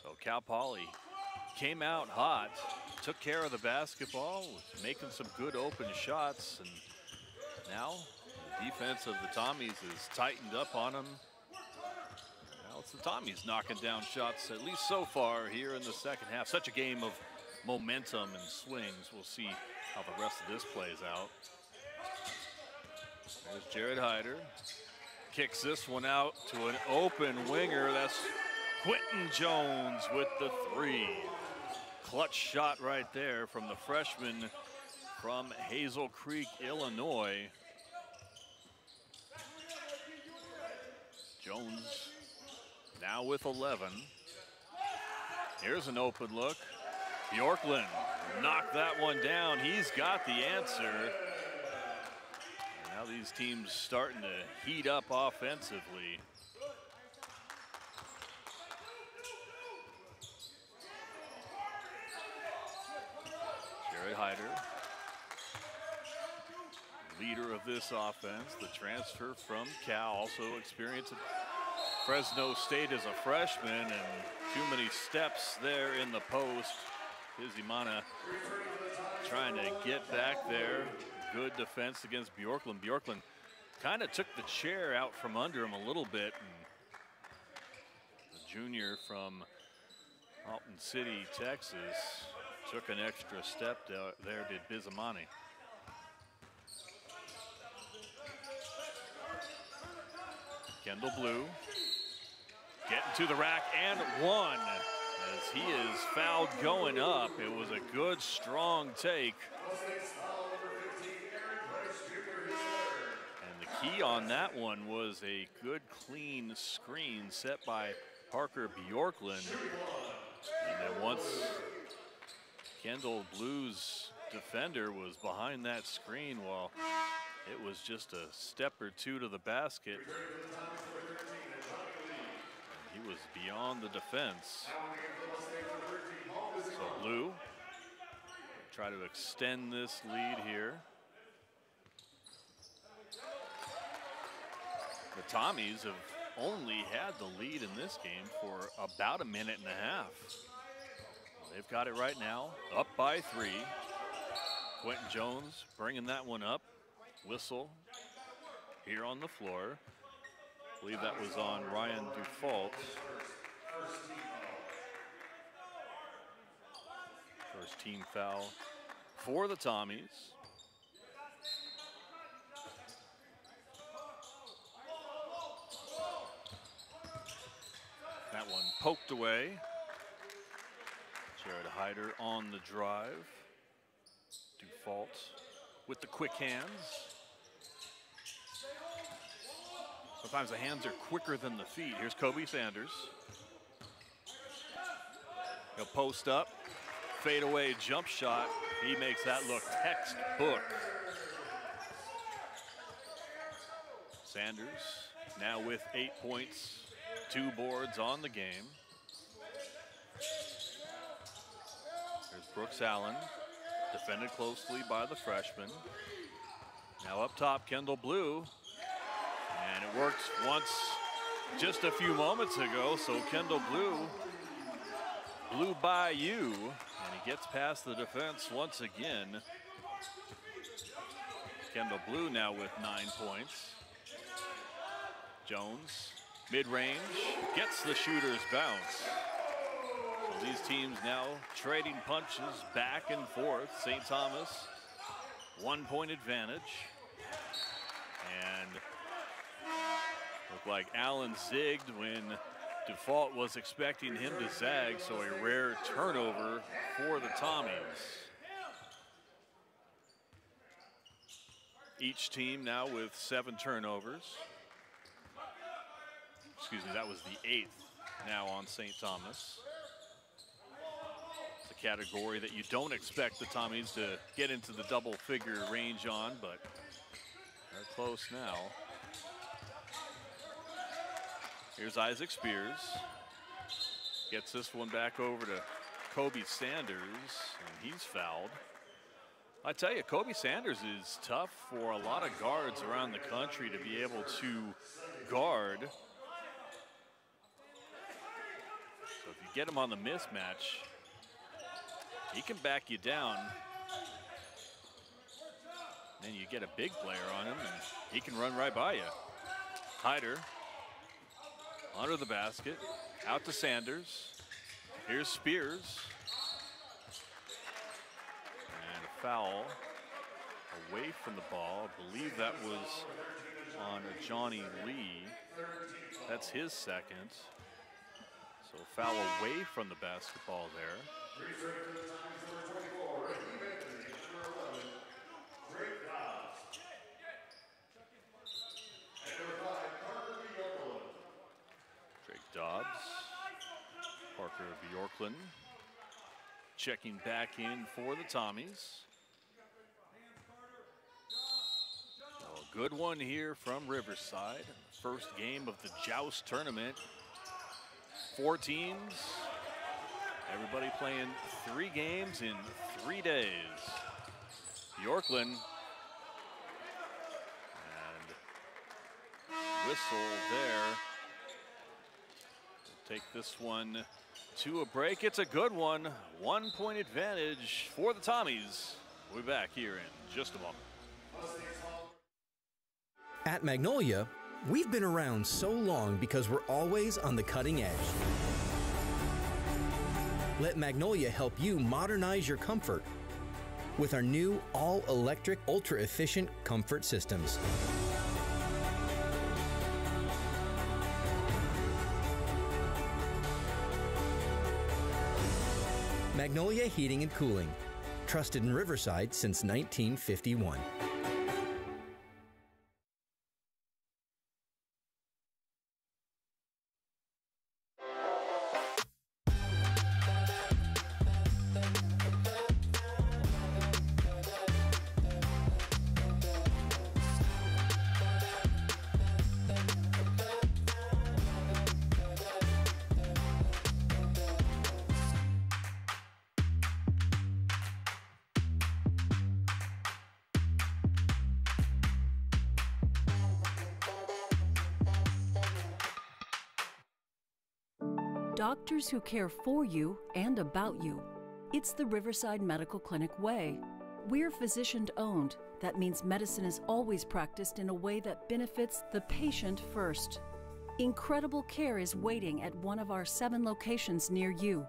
So Cal Poly came out hot, took care of the basketball, was making some good open shots, and now the defense of the Tommies is tightened up on them. The Tommies knocking down shots, at least so far here in the second half. Such a game of momentum and swings. We'll see how the rest of this plays out. There's Jared Hyder. Kicks this one out to an open winger. That's Quentin Jones with the three. Clutch shot right there from the freshman from Hazel Crest, Illinois. Jones now with 11. Here's an open look. Bjorklund knocked that one down. He's got the answer. Now these teams starting to heat up offensively. Jared Hyder, leader of this offense, the transfer from Cal, also experienced Fresno State as a freshman and too many steps there in the post. Izimana trying to get back there. Good defense against Bjorklund. Bjorklund kind of took the chair out from under him a little bit. The junior from Alton City, Texas, took an extra step there, did Bizamani. Kendall Blue getting to the rack and one as he is fouled going up. It was a good, strong take. And the key on that one was a good, clean screen set by Parker Bjorklund. And then once Kendall Blue's defender was behind that screen, well, it was just a step or two to the basket. Beyond the defense. So Blue try to extend this lead here. The Tommies have only had the lead in this game for about a minute and a half. They've got it right now, up by three. Quentin Jones bringing that one up. Whistle here on the floor. I believe that was on Ryan Dufault. First team foul for the Tommies. That one poked away. Jared Hyder on the drive. Dufault with the quick hands. Sometimes the hands are quicker than the feet. Here's Kobe Sanders. He'll post up, fade away jump shot. He makes that look textbook. Sanders now with eight points, two boards on the game. There's Brooks Allen, defended closely by the freshman. Now up top, Kendall Blue. And it worked once just a few moments ago, so Kendall Blue blew by you, and he gets past the defense once again. Kendall Blue now with nine points. Jones, mid-range, gets the shooter's bounce. So these teams now trading punches back and forth. St. Thomas, one point advantage. And looked like Allen zigged when Dufault was expecting him to zag, so a rare turnover for the Tommies. Each team now with seven turnovers. Excuse me, that was the eighth now on St. Thomas. The category that you don't expect the Tommies to get into the double figure range on, but they're close now. Here's Isaac Spears. Gets this one back over to Kobe Sanders, and he's fouled. I tell you, Kobe Sanders is tough for a lot of guards around the country to be able to guard. So if you get him on the mismatch, he can back you down. Then you get a big player on him, and he can run right by you. Hyder under the basket, out to Sanders. Here's Spears. And a foul away from the ball. I believe that was on Johnny Lee. That's his second. So foul away from the basketball there. Drake Dobbs, Parker Bjorklund checking back in for the Tommies. A good one here from Riverside. First game of the Joust tournament. Four teams, everybody playing three games in three days. Bjorklund and whistle there. Take this one to a break. It's a good one. One point advantage for the Tommies. We'll be back here in just a moment. At Magnolia, we've been around so long because we're always on the cutting edge. Let Magnolia help you modernize your comfort with our new all electric, ultra efficient comfort systems. Magnolia Heating and Cooling, trusted in Riverside since 1951. Doctors who care for you and about you. It's the Riverside Medical Clinic way. We're physician owned. That means medicine is always practiced in a way that benefits the patient first. Incredible care is waiting at one of our seven locations near you.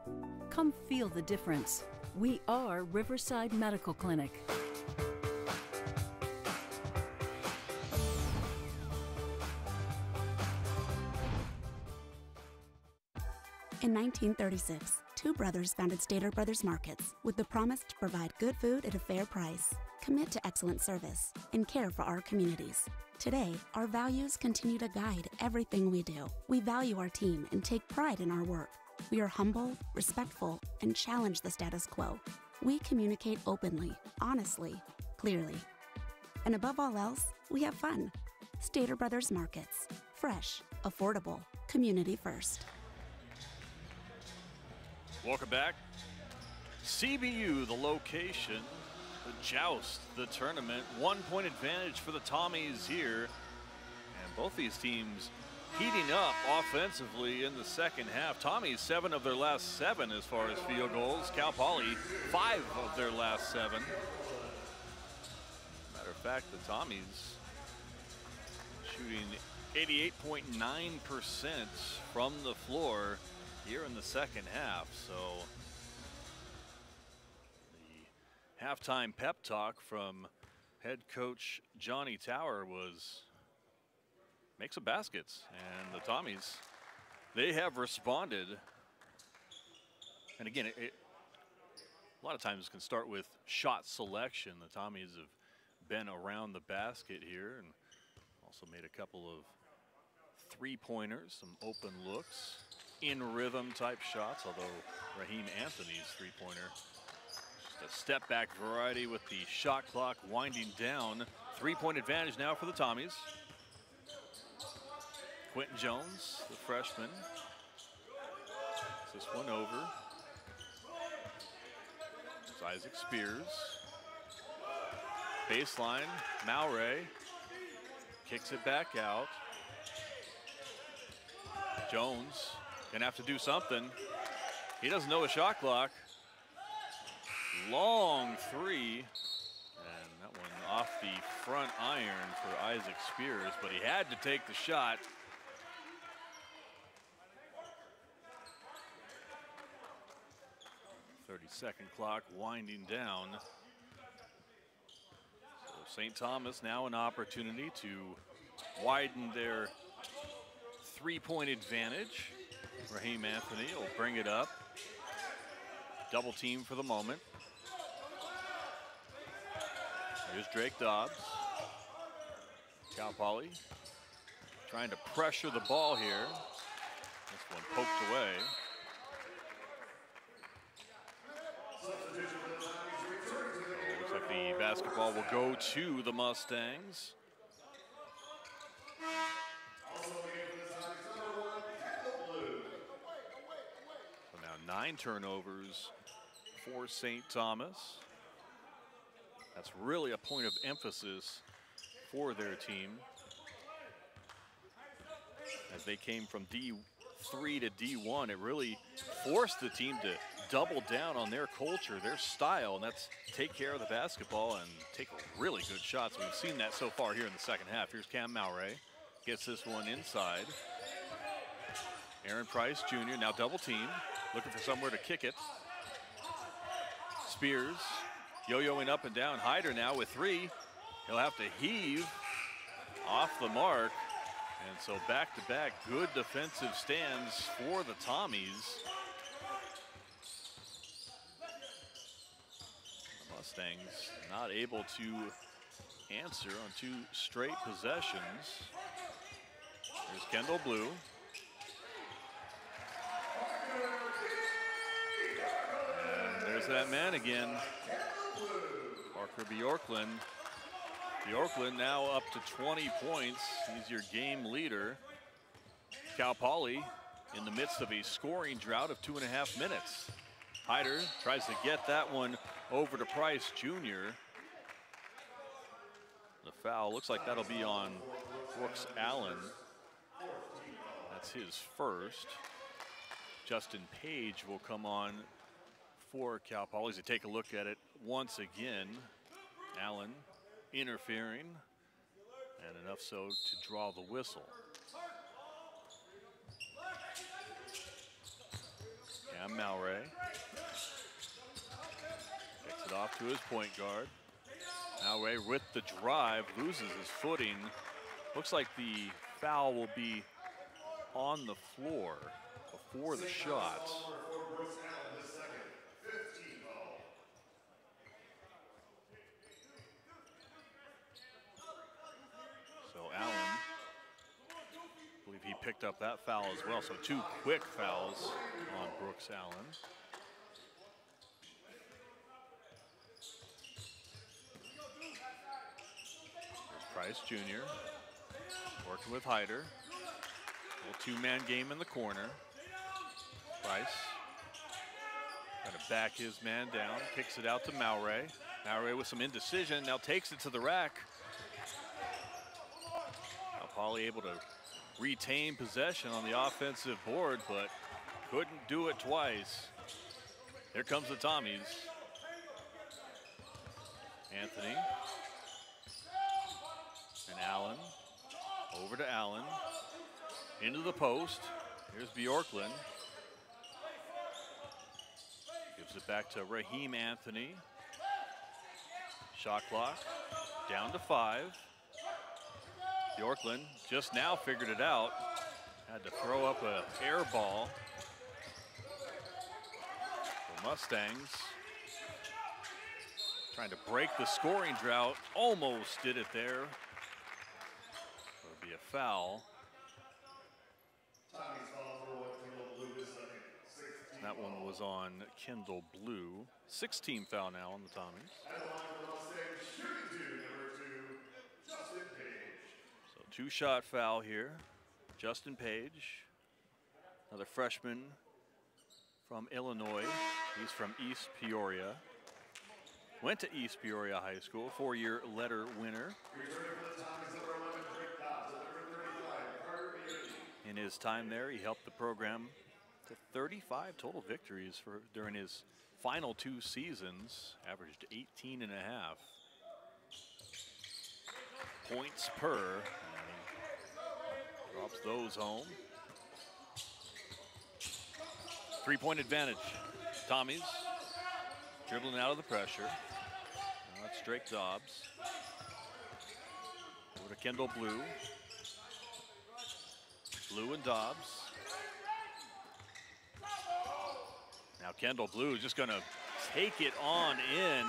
Come feel the difference. We are Riverside Medical Clinic. In 1936, two brothers founded Stater Brothers Markets with the promise to provide good food at a fair price, commit to excellent service, and care for our communities. Today, our values continue to guide everything we do. We value our team and take pride in our work. We are humble, respectful, and challenge the status quo. We communicate openly, honestly, clearly. And above all else, we have fun. Stater Brothers Markets. Fresh, affordable, community first. Welcome back. CBU, the location, the joust, the tournament. One point advantage for the Tommies here. And both these teams heating up offensively in the second half. Tommies, seven of their last seven as far as field goals. Cal Poly, five of their last seven. Matter of fact, the Tommies shooting 88.9% from the floor here in the second half. So the halftime pep talk from head coach Johnny Tauer was make some baskets. And the Tommies, they have responded. And again, it, it, a lot of times can start with shot selection. The Tommies have been around the basket here and also made a couple of three pointers, some open looks. In rhythm type shots, although Raheem Anthony's three pointer. Just a step back variety with the shot clock winding down. Three point advantage now for the Tommies. Quentin Jones, the freshman. This one over. It's Isaac Spears. Baseline, Maury kicks it back out. Jones gonna have to do something. He doesn't know a shot clock. Long three, and that one off the front iron for Isaac Spears, but he had to take the shot. Thirty-second clock winding down. So St. Thomas now an opportunity to widen their three-point advantage. Raheem Anthony will bring it up. Double team for the moment. Here's Drake Dobbs. Cal Poly trying to pressure the ball here. This one poked away. Looks like the basketball will go to the Mustangs. So now nine turnovers for St. Thomas. That's really a point of emphasis for their team as they came from D3 to D1. It really forced the team to double down on their culture, their style, and that's take care of the basketball and take really good shots. We've seen that so far here in the second half. Here's Cam Maury, gets this one inside. Aaron Price Jr. now double team, looking for somewhere to kick it. Spears yo-yoing up and down. Hyder now with three. He'll have to heave off the mark. And so back-to-back good defensive stands for the Tommies. The Mustangs not able to answer on two straight possessions. Here's Kendall Blue. There's that man again. Parker Bjorklund. Bjorklund now up to 20 points. He's your game leader. Cal Poly in the midst of a scoring drought of two and a half minutes. Hyder tries to get that one over to Price Jr. The foul looks like that'll be on Brooks Allen. That's his first. Justin Page will come on for Cal Poly to take a look at it once again. Allen interfering, and enough so to draw the whistle. Cam Maury gets it off to his point guard. Maury with the drive, loses his footing. Looks like the foul will be on the floor before the shot. So Allen, I believe he picked up that foul as well. So two quick fouls on Brooks Allen. Price Jr. working with Hyder. Little two-man game in the corner. Price trying to back his man down, kicks it out to Maury. Maury with some indecision, now takes it to the rack. Now Poly able to retain possession on the offensive board, but couldn't do it twice. Here comes the Tommies. Anthony. And Allen. Over to Allen. Into the post. Here's Bjorklund. Gives it back to Raheem Anthony. Shot clock down to five. Bjorklund just now figured it out. Had to throw up a air ball. The Mustangs trying to break the scoring drought. Almost did it there. It'll be a foul. Kendall Blue was on Kendall Blue. 16 foul now on the Tommies. So two shot foul here. Justin Page, another freshman from Illinois. He's from East Peoria. Went to East Peoria High School, four-year letter winner. In his time there, he helped the program to 35 total victories for during his final two seasons, averaged 18 and a half points per. Drops those home. Three-point advantage. Tommy's dribbling out of the pressure. Now it's Drake Dobbs. Over to Kendall Blue. Blue and Dobbs. Now Kendall Blue is just going to take it on in.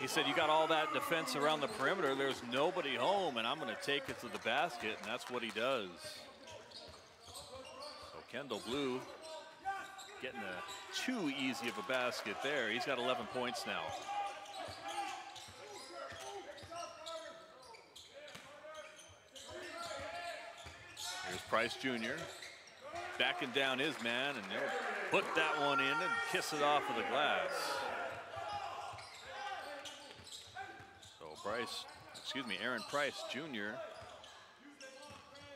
He said, you got all that defense around the perimeter. There's nobody home, and I'm going to take it to the basket, and that's what he does. So Kendall Blue getting a too easy of a basket there. He's got 11 points now. Here's Price Jr. backing down his man, and they'll put that one in and kiss it off of the glass. Price, excuse me, Aaron Price Jr.,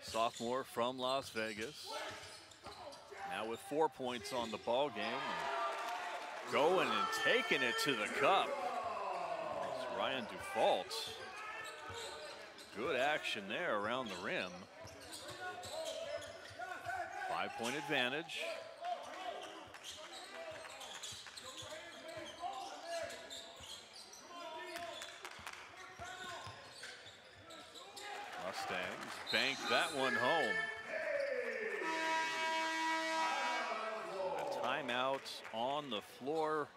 sophomore from Las Vegas. Now with four points on the ball game, going and taking it to the cup. It's Ryan Dufault. Good action there around the rim. Five point advantage. Mustangs bank that one home. A timeout on the floor.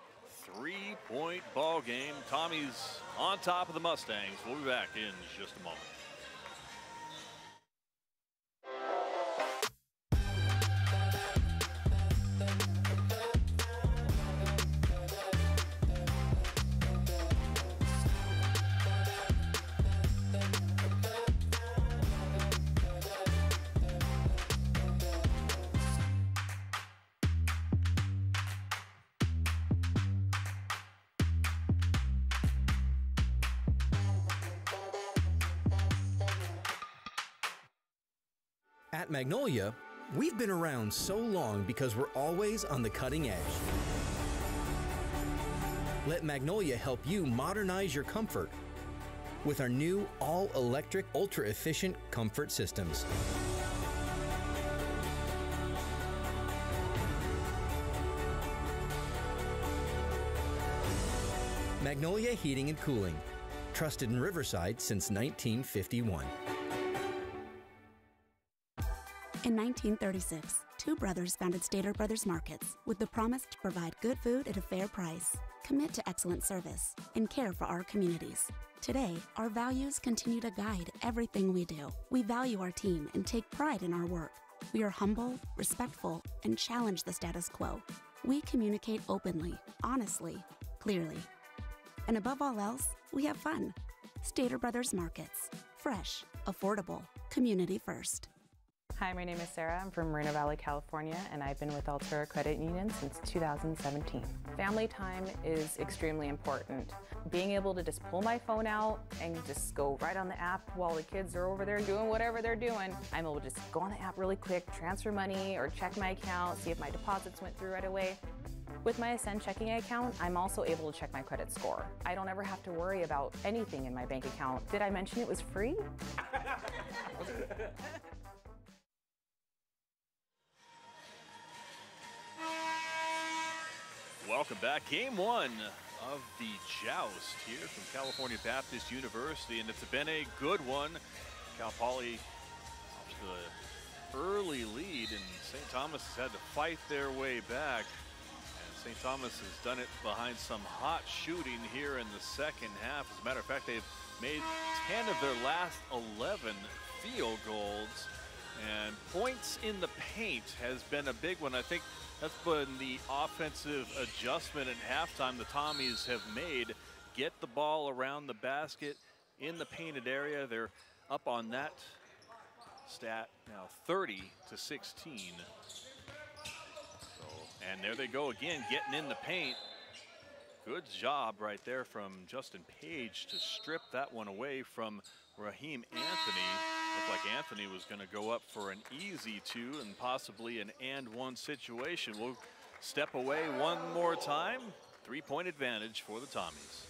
Three point ball game. Tommy's on top of the Mustangs. We'll be back in just a moment. At Magnolia, we've been around so long because we're always on the cutting edge. Let Magnolia help you modernize your comfort with our new all electric, ultra efficient comfort systems. Magnolia Heating and Cooling, trusted in Riverside since 1951. In 1936, two brothers founded Stater Brothers Markets with the promise to provide good food at a fair price, commit to excellent service, and care for our communities. Today, our values continue to guide everything we do. We value our team and take pride in our work. We are humble, respectful, and challenge the status quo. We communicate openly, honestly, clearly. And above all else, we have fun. Stater Brothers Markets. Fresh, affordable, community first. Hi, my name is Sarah. I'm from Moreno Valley, California, and I've been with Altura Credit Union since 2017. Family time is extremely important. Being able to just pull my phone out and just go right on the app while the kids are over there doing whatever they're doing, I'm able to just go on the app really quick, transfer money, or check my account, see if my deposits went through right away. With my Ascend checking account, I'm also able to check my credit score. I don't ever have to worry about anything in my bank account. Did I mention it was free? [laughs] Welcome back. Game one of the joust here from California Baptist University, and it's been a good one. Cal Poly the early lead, and St. Thomas has had to fight their way back. And St. Thomas has done it behind some hot shooting here in the second half. As a matter of fact, they've made 10 of their last 11 field goals. And points in the paint has been a big one. I think that's been the offensive adjustment at halftime the Tommies have made. Get the ball around the basket in the painted area. They're up on that stat now 30 to 16. So, and there they go again, getting in the paint. Good job right there from Justin Page to strip that one away from Raheem Anthony. Looked like Anthony was going to go up for an easy two and possibly an and one situation. We'll step away one more time. Three point advantage for the Tommies.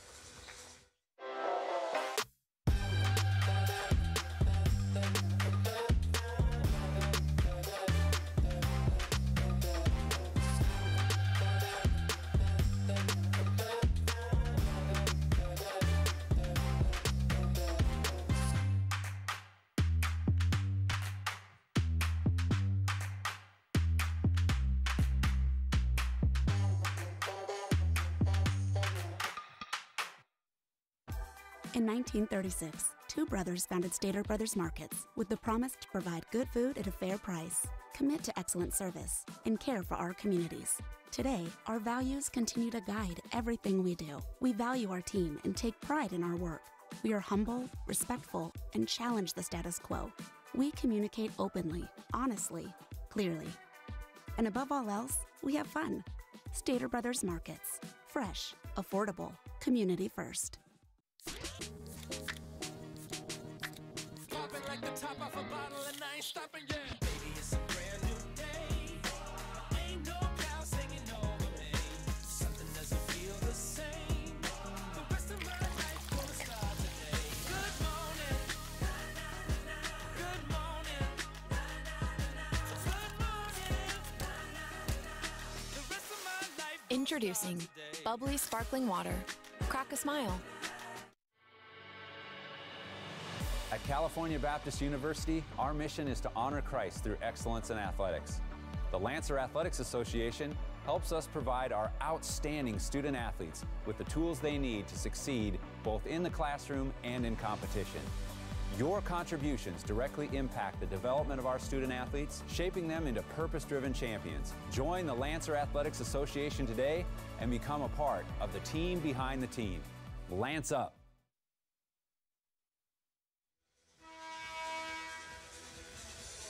1936, two brothers founded Stater Brothers Markets with the promise to provide good food at a fair price, commit to excellent service, and care for our communities. Today, our values continue to guide everything we do. We value our team and take pride in our work. We are humble, respectful, and challenge the status quo. We communicate openly, honestly, clearly. And above all else, we have fun. Stater Brothers Markets. Fresh, affordable, community first. Like the top off a bottle and I ain't stopping yet. Baby, it's a brand new day. Ain't no clouds hanging over me. Something doesn't feel the same. The rest of my life gonna start today. Good morning. Good morning. Good morning. The rest of my life Introducing bubbly sparkling water. Crack a smile. At California Baptist University, our mission is to honor Christ through excellence in athletics. The Lancer Athletics Association helps us provide our outstanding student athletes with the tools they need to succeed both in the classroom and in competition. Your contributions directly impact the development of our student athletes, shaping them into purpose driven champions. Join the Lancer Athletics Association today and become a part of the team behind the team. Lance up.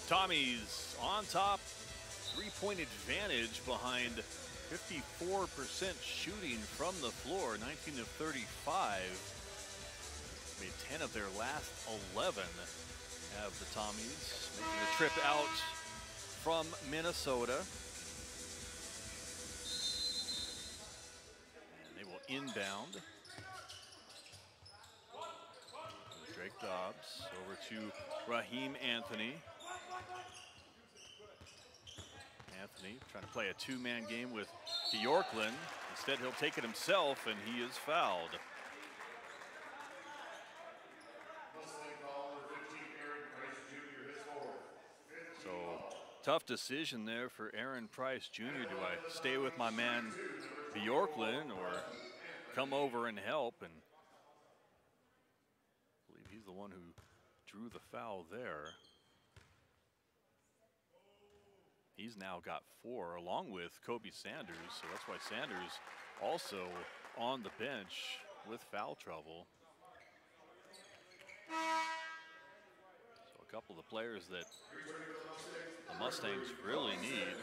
Tommies on top, three-point advantage behind 54% shooting from the floor, 19 of 35. Made 10 of their last 11 have the Tommies making the trip out from Minnesota. And they will inbound. Drake Dobbs over to Raheem Anthony. Anthony trying to play a two-man game with Bjorklund. Instead, he'll take it himself, and he is fouled. So, tough decision there for Aaron Price Jr. Do I stay with my man Bjorklund or come over and help? And I believe he's the one who drew the foul there. He's now got four along with Kobe Sanders, so that's why Sanders also on the bench with foul trouble. So a couple of the players that the Mustangs really need.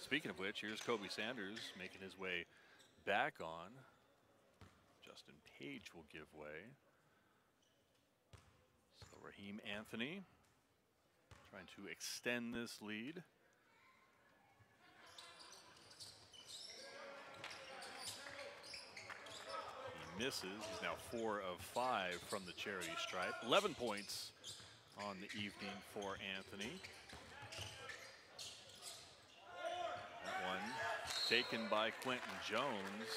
Speaking of which, here's Kobe Sanders making his way back on. Justin Page will give way. So Raheem Anthony trying to extend this lead. Misses. He's now four of five from the charity stripe. 11 points on the evening for Anthony. That one taken by Quentin Jones.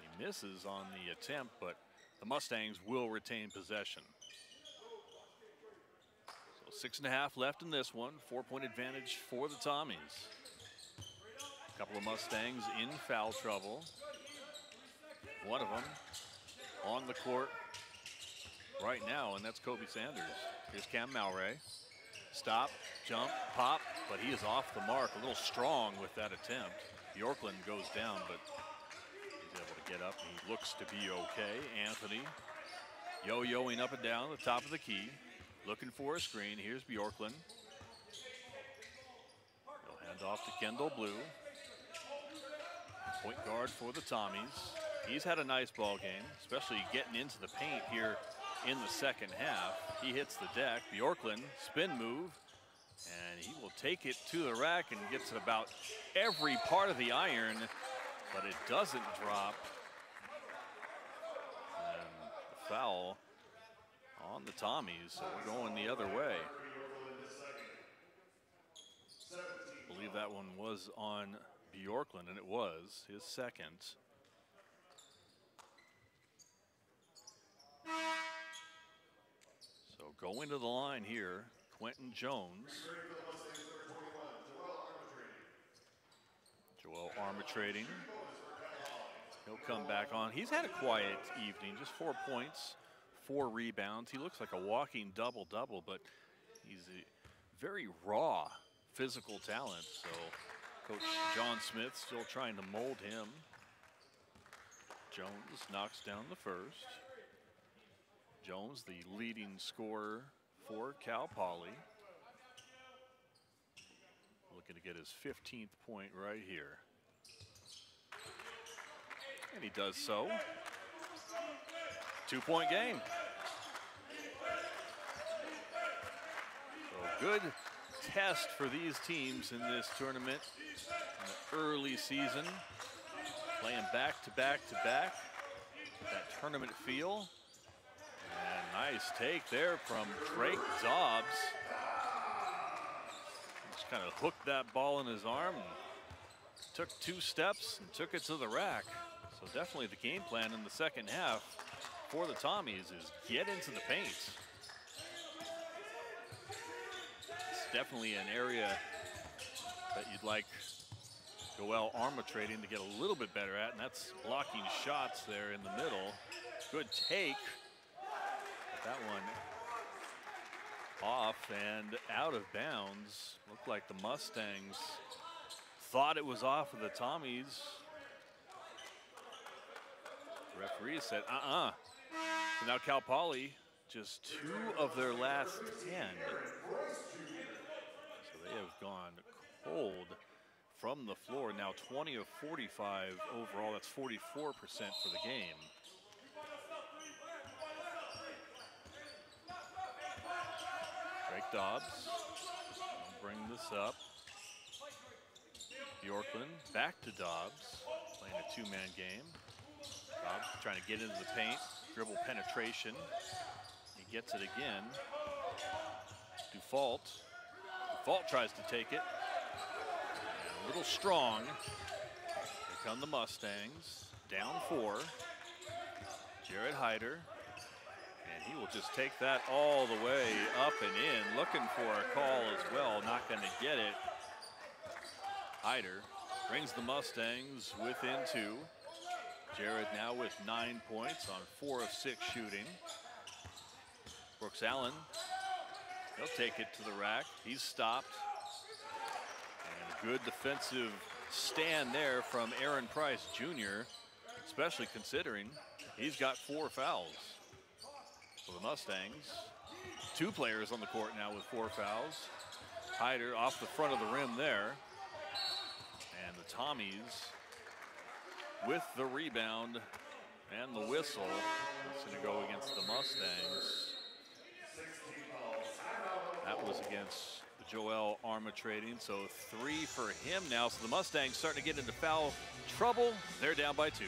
He misses on the attempt, but the Mustangs will retain possession. So six and a half left in this one. Four point advantage for the Tommies. A couple of Mustangs in foul trouble. One of them on the court right now, and that's Kobe Sanders. Here's Cam Malray. Stop, jump, pop, but he is off the mark. A little strong with that attempt. Bjorklund goes down, but he's able to get up. He looks to be okay. Anthony yo-yoing up and down the top of the key, looking for a screen. Here's Bjorklund. He'll hand off to Kendall Blue. Point guard for the Tommies. He's had a nice ball game, especially getting into the paint here in the second half. He hits the deck. Bjorklund, spin move, and he will take it to the rack and gets it about every part of the iron, but it doesn't drop. And the foul on the Tommies, so we're going the other way. believe that one was on Bjorklund, and it was his second. So going to the line here, Quentin Jones. Joel Armotrading. He'll come back on. He's had a quiet evening, just four points, four rebounds. He looks like a walking double-double, but he's a very raw physical talent. So Coach John Smith still trying to mold him. Jones knocks down the first. Jones, the leading scorer for Cal Poly. Looking to get his 15th point right here. And he does so. Two point game. So good test for these teams in this tournament in the early season. Playing back to back to back. That tournament feel. Nice take there from Drake Dobbs. Just kind of hooked that ball in his arm took two steps and took it to the rack. So definitely the game plan in the second half for the Tommies is get into the paint. It's definitely an area that you'd like Joel Armotrading to get a little bit better at, and that's blocking shots there in the middle. Good take. That one off and out of bounds. Looked like the Mustangs thought it was off of the Tommies. The referee said, uh-uh. So now Cal Poly, just two of their last 10. So they have gone cold from the floor. Now 20 of 45 overall. That's 44% for the game. Dobbs will bring this up. Bjorklund back to Dobbs, playing a two-man game. Dobbs trying to get into the paint, dribble penetration. He gets it again. Dufault. Dufault tries to take it. And a little strong. Here come the Mustangs. Down four. Jared Hyder. He will just take that all the way up and in. Looking for a call as well. Not going to get it. Hyder brings the Mustangs within two. Jared now with nine points on four of six shooting. Brooks Allen, he'll take it to the rack. He's stopped. And a good defensive stand there from Aaron Price Jr., especially considering he's got four fouls. The Mustangs, two players on the court now with four fouls. Hyder off the front of the rim there. And the Tommies with the rebound and the whistle. It's going to go against the Mustangs. That was against Joel Armotrading, so three for him now. So the Mustangs starting to get into foul trouble. They're down by two.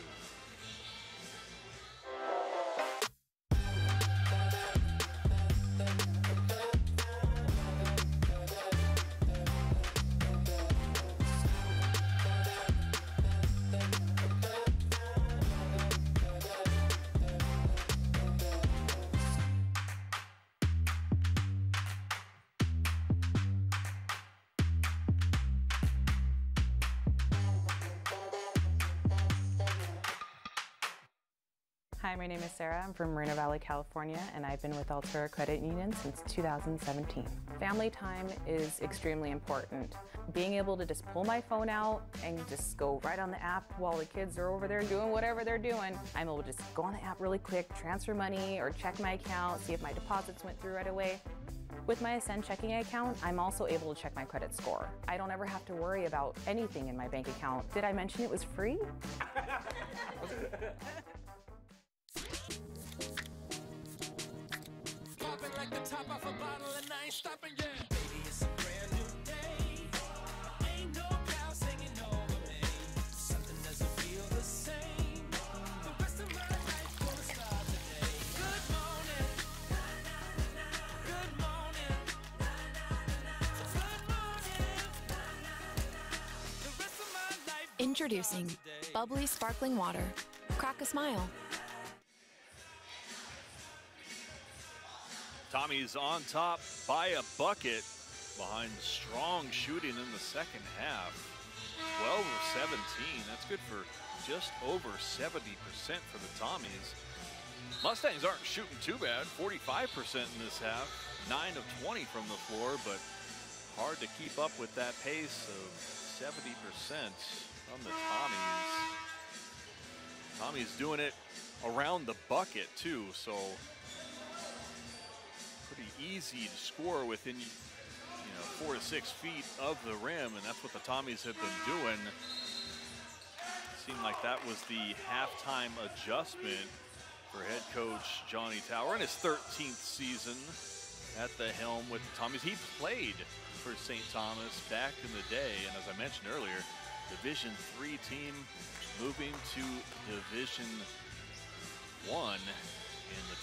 Sarah. I'm from Moreno Valley, California, and I've been with Altura Credit Union since 2017. Family time is extremely important. Being able to just pull my phone out and just go right on the app while the kids are over there doing whatever they're doing, I'm able to just go on the app really quick, transfer money, or check my account, see if my deposits went through right away. With my Ascend checking account, I'm also able to check my credit score. I don't ever have to worry about anything in my bank account. Did I mention it was free? [laughs] Popping like the top off a bottle and I ain't stopping yet. Baby, it's a brand new day. Ain't no clouds hanging over me. Something doesn't feel the same. The rest of my life gonna start today. Good morning. Good morning. Good morning. The rest of my life Introducing bubbly sparkling water. Crack a smile. Tommies on top by a bucket behind strong shooting in the second half. 12 of 17. That's good for just over 70% for the Tommies. Mustangs aren't shooting too bad. 45% in this half. 9 of 20 from the floor, but hard to keep up with that pace of 70% from the Tommies. Tommy's doing it around the bucket too, so pretty easy to score within you know four to six feet of the rim, and that's what the Tommies have been doing. Seemed like that was the halftime adjustment for head coach Johnny Tauer in his 13th season at the helm with the Tommies. He played for St. Thomas back in the day, and as I mentioned earlier, Division three team moving to Division one in the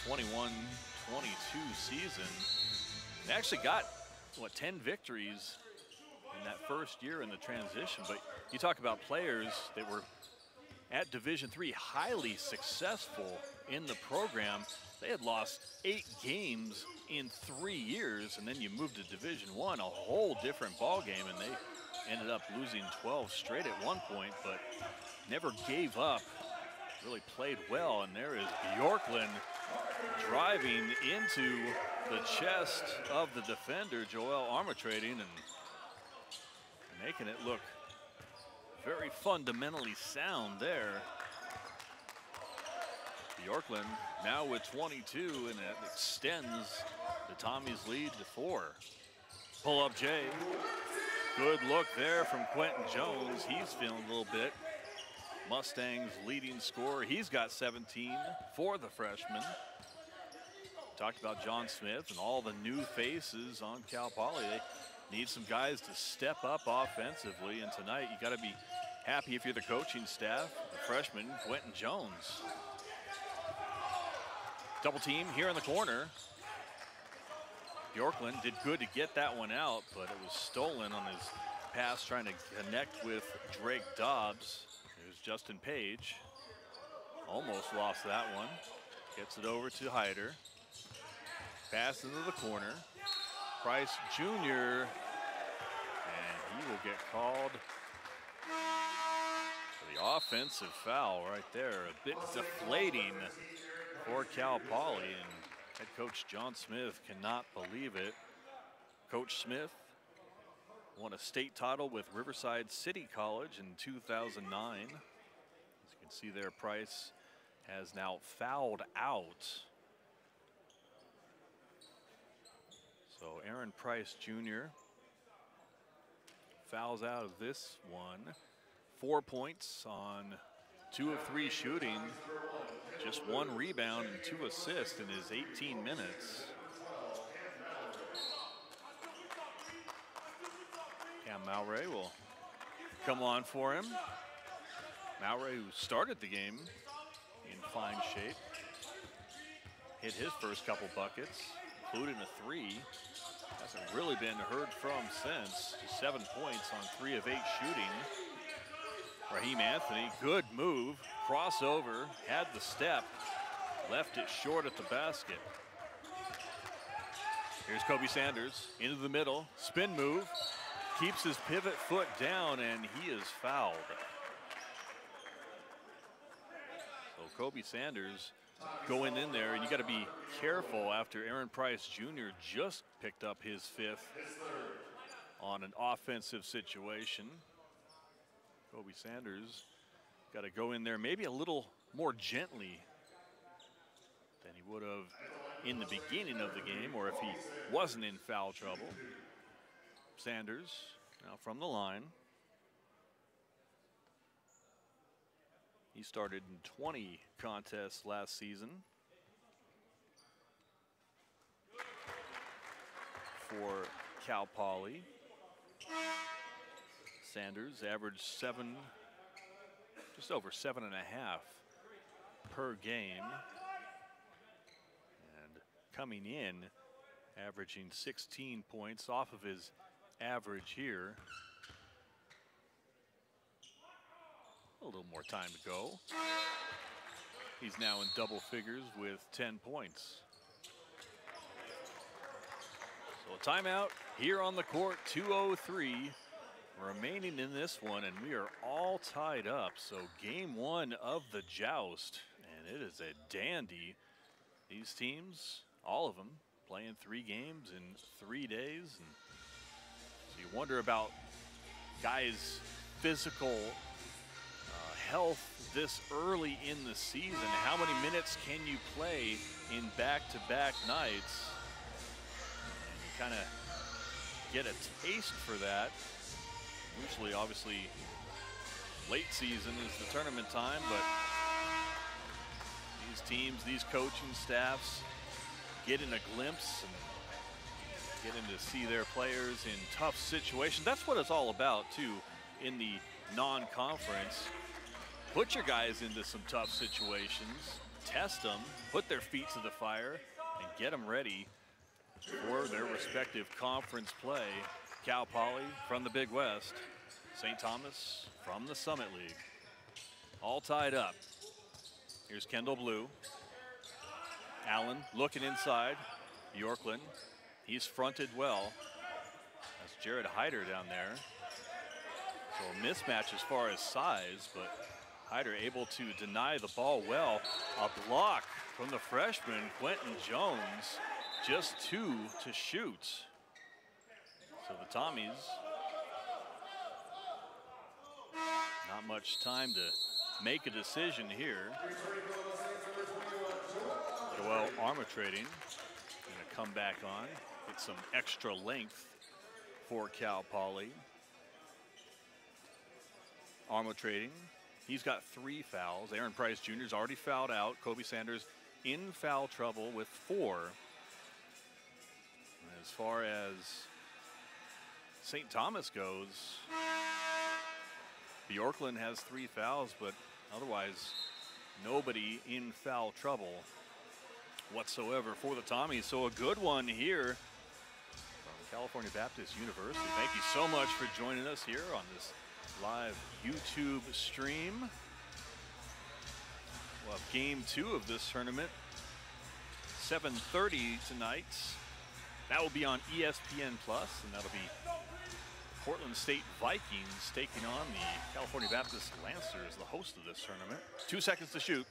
21-22 season. They actually got what 10 victories in that first year in the transition. But you talk about players that were at Division three, highly successful in the program. They had lost eight games in three years, and then you move to Division one, a whole different ball game, and they ended up losing 12 straight at one point, but never gave up. Really played well, and there is Bjorklund driving into the chest of the defender, Joel Armotrading, and making it look very fundamentally sound there. Bjorklund now with 22, and it extends the Tommy's lead to four. Pull up Jay. Good look there from Quentin Jones. He's feeling a little bit. Mustangs leading scorer. He's got 17 for the freshman. Talked about John Smith and all the new faces on Cal Poly. They need some guys to step up offensively. And tonight, you got to be happy if you're the coaching staff. The freshman, Quentin Jones. Double team here in the corner. Bjorklund did good to get that one out, but it was stolen on his pass trying to connect with Drake Dobbs. Justin Page. Almost lost that one. Gets it over to Hyder. Pass into the corner. Price Jr. And he will get called for the offensive foul right there. A bit deflating for Cal Poly. And head coach John Smith cannot believe it. Coach Smith won a state title with Riverside City College in 2009. Can see there, Price has now fouled out. So Aaron Price Jr. fouls out of this one. Four points on two of three shooting, just one rebound and two assists in his 18 minutes. Cam Mowray will come on for him. Mowray, who started the game in fine shape, hit his first couple buckets, including a three. Hasn't really been heard from since. Seven points on three of eight shooting. Raheem Anthony, good move, crossover, had the step, left it short at the basket. Here's Kobe Sanders into the middle, spin move, keeps his pivot foot down, and he is fouled. Kobe Sanders going in there, and you got to be careful after Aaron Price Jr. just picked up his fifth on an offensive situation. Kobe Sanders got to go in there maybe a little more gently than he would have in the beginning of the game or if he wasn't in foul trouble. Sanders now from the line. He started in 20 contests last season. For Cal Poly. Sanders averaged seven, just over seven and a half per game. And coming in, averaging 16 points off of his average here. A little more time to go. He's now in double figures with 10 points. So a timeout here on the court, 203 remaining in this one, and we are all tied up. So game one of the joust, and it is a dandy. These teams, all of them, playing three games in three days. And so you wonder about guys' physical health this early in the season. How many minutes can you play in back-to-back nights? And you kind of get a taste for that. Usually, obviously, late season is the tournament time, but these teams, these coaching staffs, getting a glimpse and getting to see their players in tough situations. That's what it's all about, too, in the non-conference. Put your guys into some tough situations, test them, put their feet to the fire, and get them ready for their respective conference play. Cal Poly from the Big West, St. Thomas from the Summit League. All tied up. Here's Kendall Blue. Allen looking inside. Bjorklund, He's fronted well. That's Jared Hyder down there. So a mismatch as far as size, but Hyder able to deny the ball well. A block from the freshman, Quentin Jones. Just two to shoot. So the Tommies, not much time to make a decision here. Joel Armotrading gonna come back on, get some extra length for Cal Poly. Armotrading, he's got three fouls. Aaron Price Jr.'s already fouled out. Kobe Sanders in foul trouble with four. As far as St. Thomas goes, Bjorklund has three fouls, but otherwise nobody in foul trouble whatsoever for the Tommies. So a good one here from California Baptist University. Thank you so much for joining us here on this live YouTube stream. We'll have game two of this tournament, 7.30 tonight. That will be on ESPN Plus, and that'll be Portland State Vikings taking on the California Baptist Lancers, the host of this tournament. Two seconds to shoot.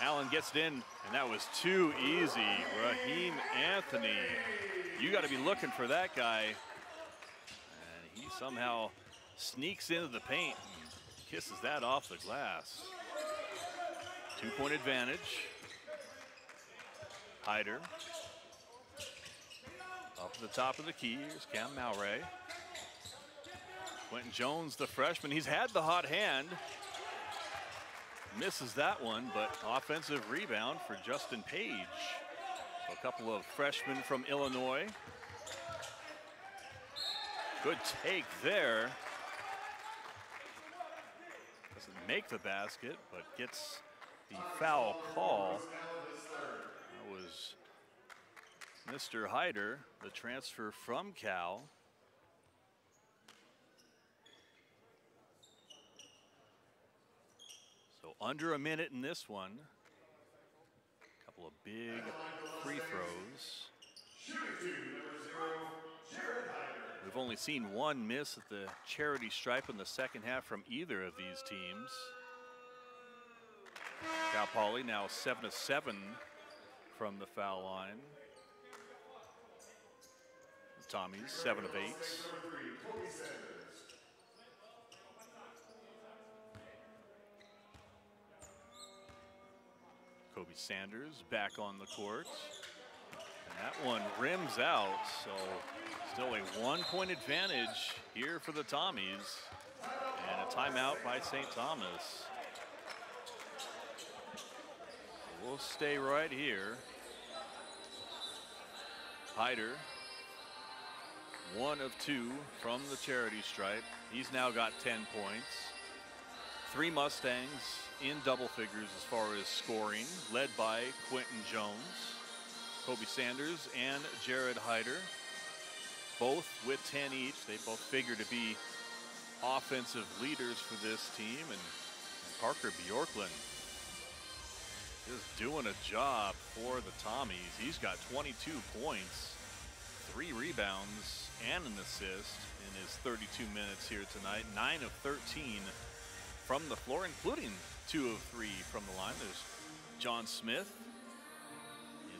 Allen gets it in, and that was too easy. Raheem Anthony. You got to be looking for that guy. And he somehow sneaks into the paint kisses that off the glass. Two-point advantage. Hyder. Up to the top of the key, here's Cam Malray. Quentin Jones, the freshman, he's had the hot hand. Misses that one, but offensive rebound for Justin Page. So a couple of freshmen from Illinois. Good take there. Doesn't make the basket, but gets the foul call. That was Mr. Hyder, the transfer from Cal. So under a minute in this one. A couple of big free throws. We've only seen one miss at the charity stripe in the second half from either of these teams. Cal Poly now 7 to 7 from the foul line. Tommies 7 of 8. Kobe Sanders back on the court. That one rims out, so still a one point advantage here for the Tommies. And a timeout by St. Thomas. We'll stay right here. Hyder, one of two from the charity stripe. He's now got 10 points. Three Mustangs in double figures as far as scoring, led by Quentin Jones, Kobe Sanders, and Jared Hyder. Both with 10 each. They both figure to be offensive leaders for this team. And, Parker Bjorklund just doing a job for the Tommies. He's got 22 points, three rebounds, and an assist in his 32 minutes here tonight. 9 of 13 from the floor, including two of three from the line. There's John Smith,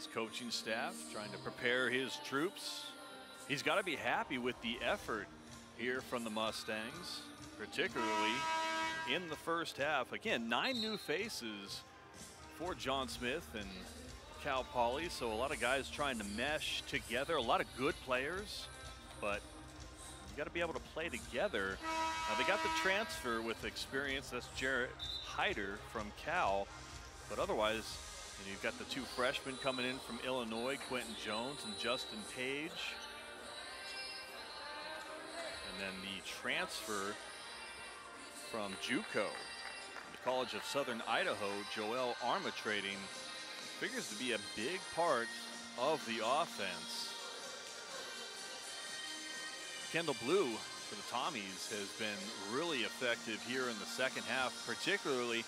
his coaching staff, trying to prepare his troops. He's got to be happy with the effort here from the Mustangs, particularly in the first half. Again, nine new faces for John Smith and Cal Poly, so a lot of guys trying to mesh together, a lot of good players, but you got to be able to play together. Now they got the transfer with experience, that's Jarrett Hyder from Cal, but otherwise, know, you've got the two freshmen coming in from Illinois, Quentin Jones and Justin Page. And then the transfer from JUCO, the College of Southern Idaho, Joel Armotrading, figures to be a big part of the offense. Kendall Blue for the Tommies has been really effective here in the second half, particularly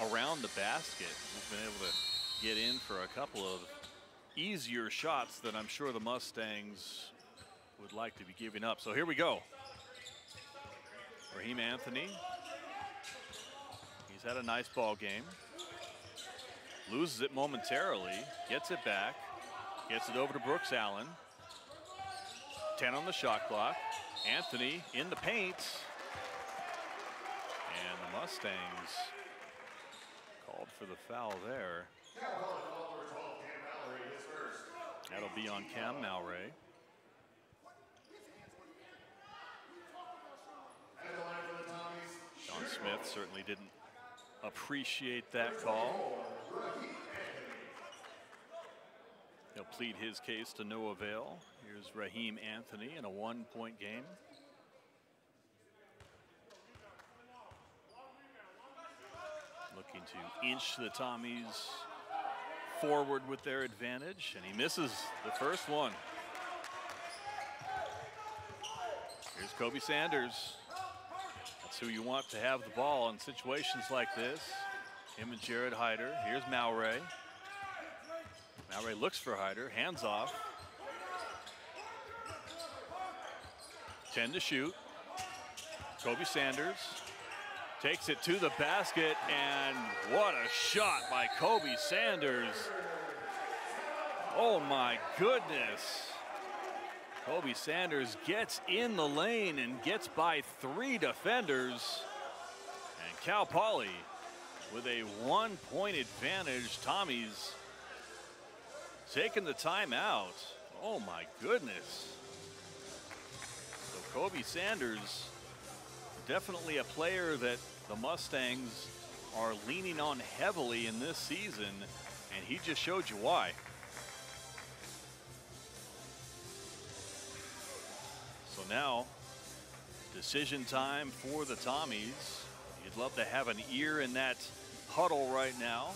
around the basket. He's been able to get in for a couple of easier shots that I'm sure the Mustangs would like to be giving up. So here we go. Raheem Anthony. He's had a nice ball game. Loses it momentarily, gets it back, gets it over to Brooks Allen. 10 on the shot clock. Anthony in the paint. And the Mustangs called for the foul there. That'll be on Cam Malray. John Smith certainly didn't appreciate that call. He'll plead his case to no avail. Here's Raheem Anthony in a one-point game. Looking to inch the Tommies forward with their advantage, and he misses the first one. Here's Kobe Sanders. That's who you want to have the ball in situations like this. Him and Jared Hyder. Here's Malray. Malray looks for Hyder, hands off. 10 to shoot. Kobe Sanders takes it to the basket, and what a shot by Kobe Sanders. Oh my goodness. Kobe Sanders gets in the lane and gets by three defenders. And Cal Poly with a one point advantage. Tommies taking the timeout. Oh my goodness. So Kobe Sanders, definitely a player that the Mustangs are leaning on heavily in this season, and he just showed you why. So now, decision time for the Tommies. You'd love to have an ear in that huddle right now.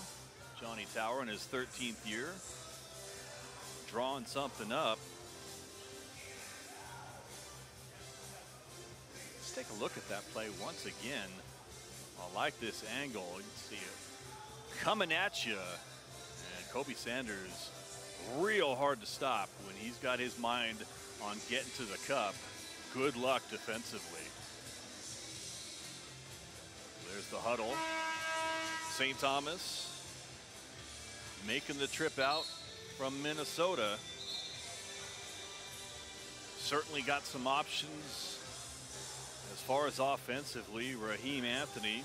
Johnny Tauer in his 13th year, drawing something up. Let's take a look at that play once again. I like this angle. You can see it coming at you. And Kobe Sanders, real hard to stop when he's got his mind on getting to the cup. Good luck defensively. There's the huddle. St. Thomas making the trip out from Minnesota. Certainly got some options far as offensively. Raheem Anthony.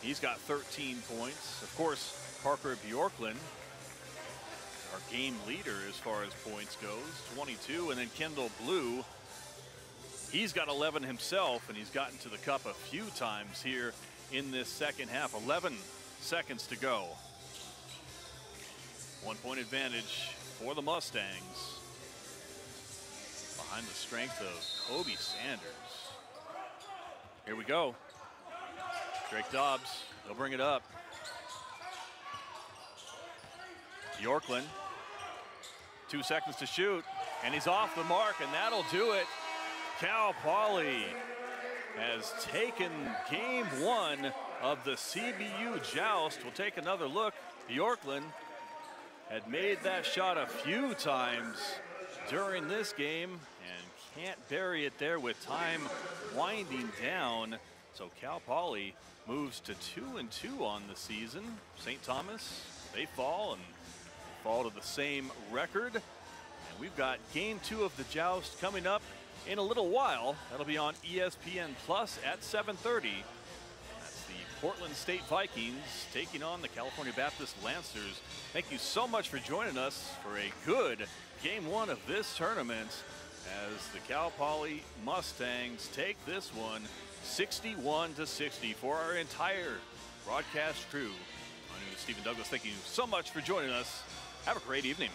He's got 13 points. Of course, Parker Bjorklund, our game leader as far as points goes, 22. And then Kendall Blue, he's got 11 himself, and he's gotten to the cup a few times here in this second half. 11 seconds to go. One point advantage for the Mustangs. Behind the strength of Kobe Sanders. Here we go. Drake Dobbs, they'll bring it up. Bjorklund, two seconds to shoot, and he's off the mark, and that'll do it. Cal Poly has taken game one of the CBU joust. We'll take another look. Bjorklund had made that shot a few times during this game can't bury it there with time winding down. So Cal Poly moves to two and two on the season. St. Thomas, they fall and fall to the same record. And we've got game two of the joust coming up in a little while. That'll be on ESPN Plus at 7:30. That's the Portland State Vikings taking on the California Baptist Lancers. Thank you so much for joining us for a good game one of this tournament as the Cal Poly Mustangs take this one 61 to 60 for our entire broadcast crew. My name is Stephen Douglas. Thank you so much for joining us. Have a great evening.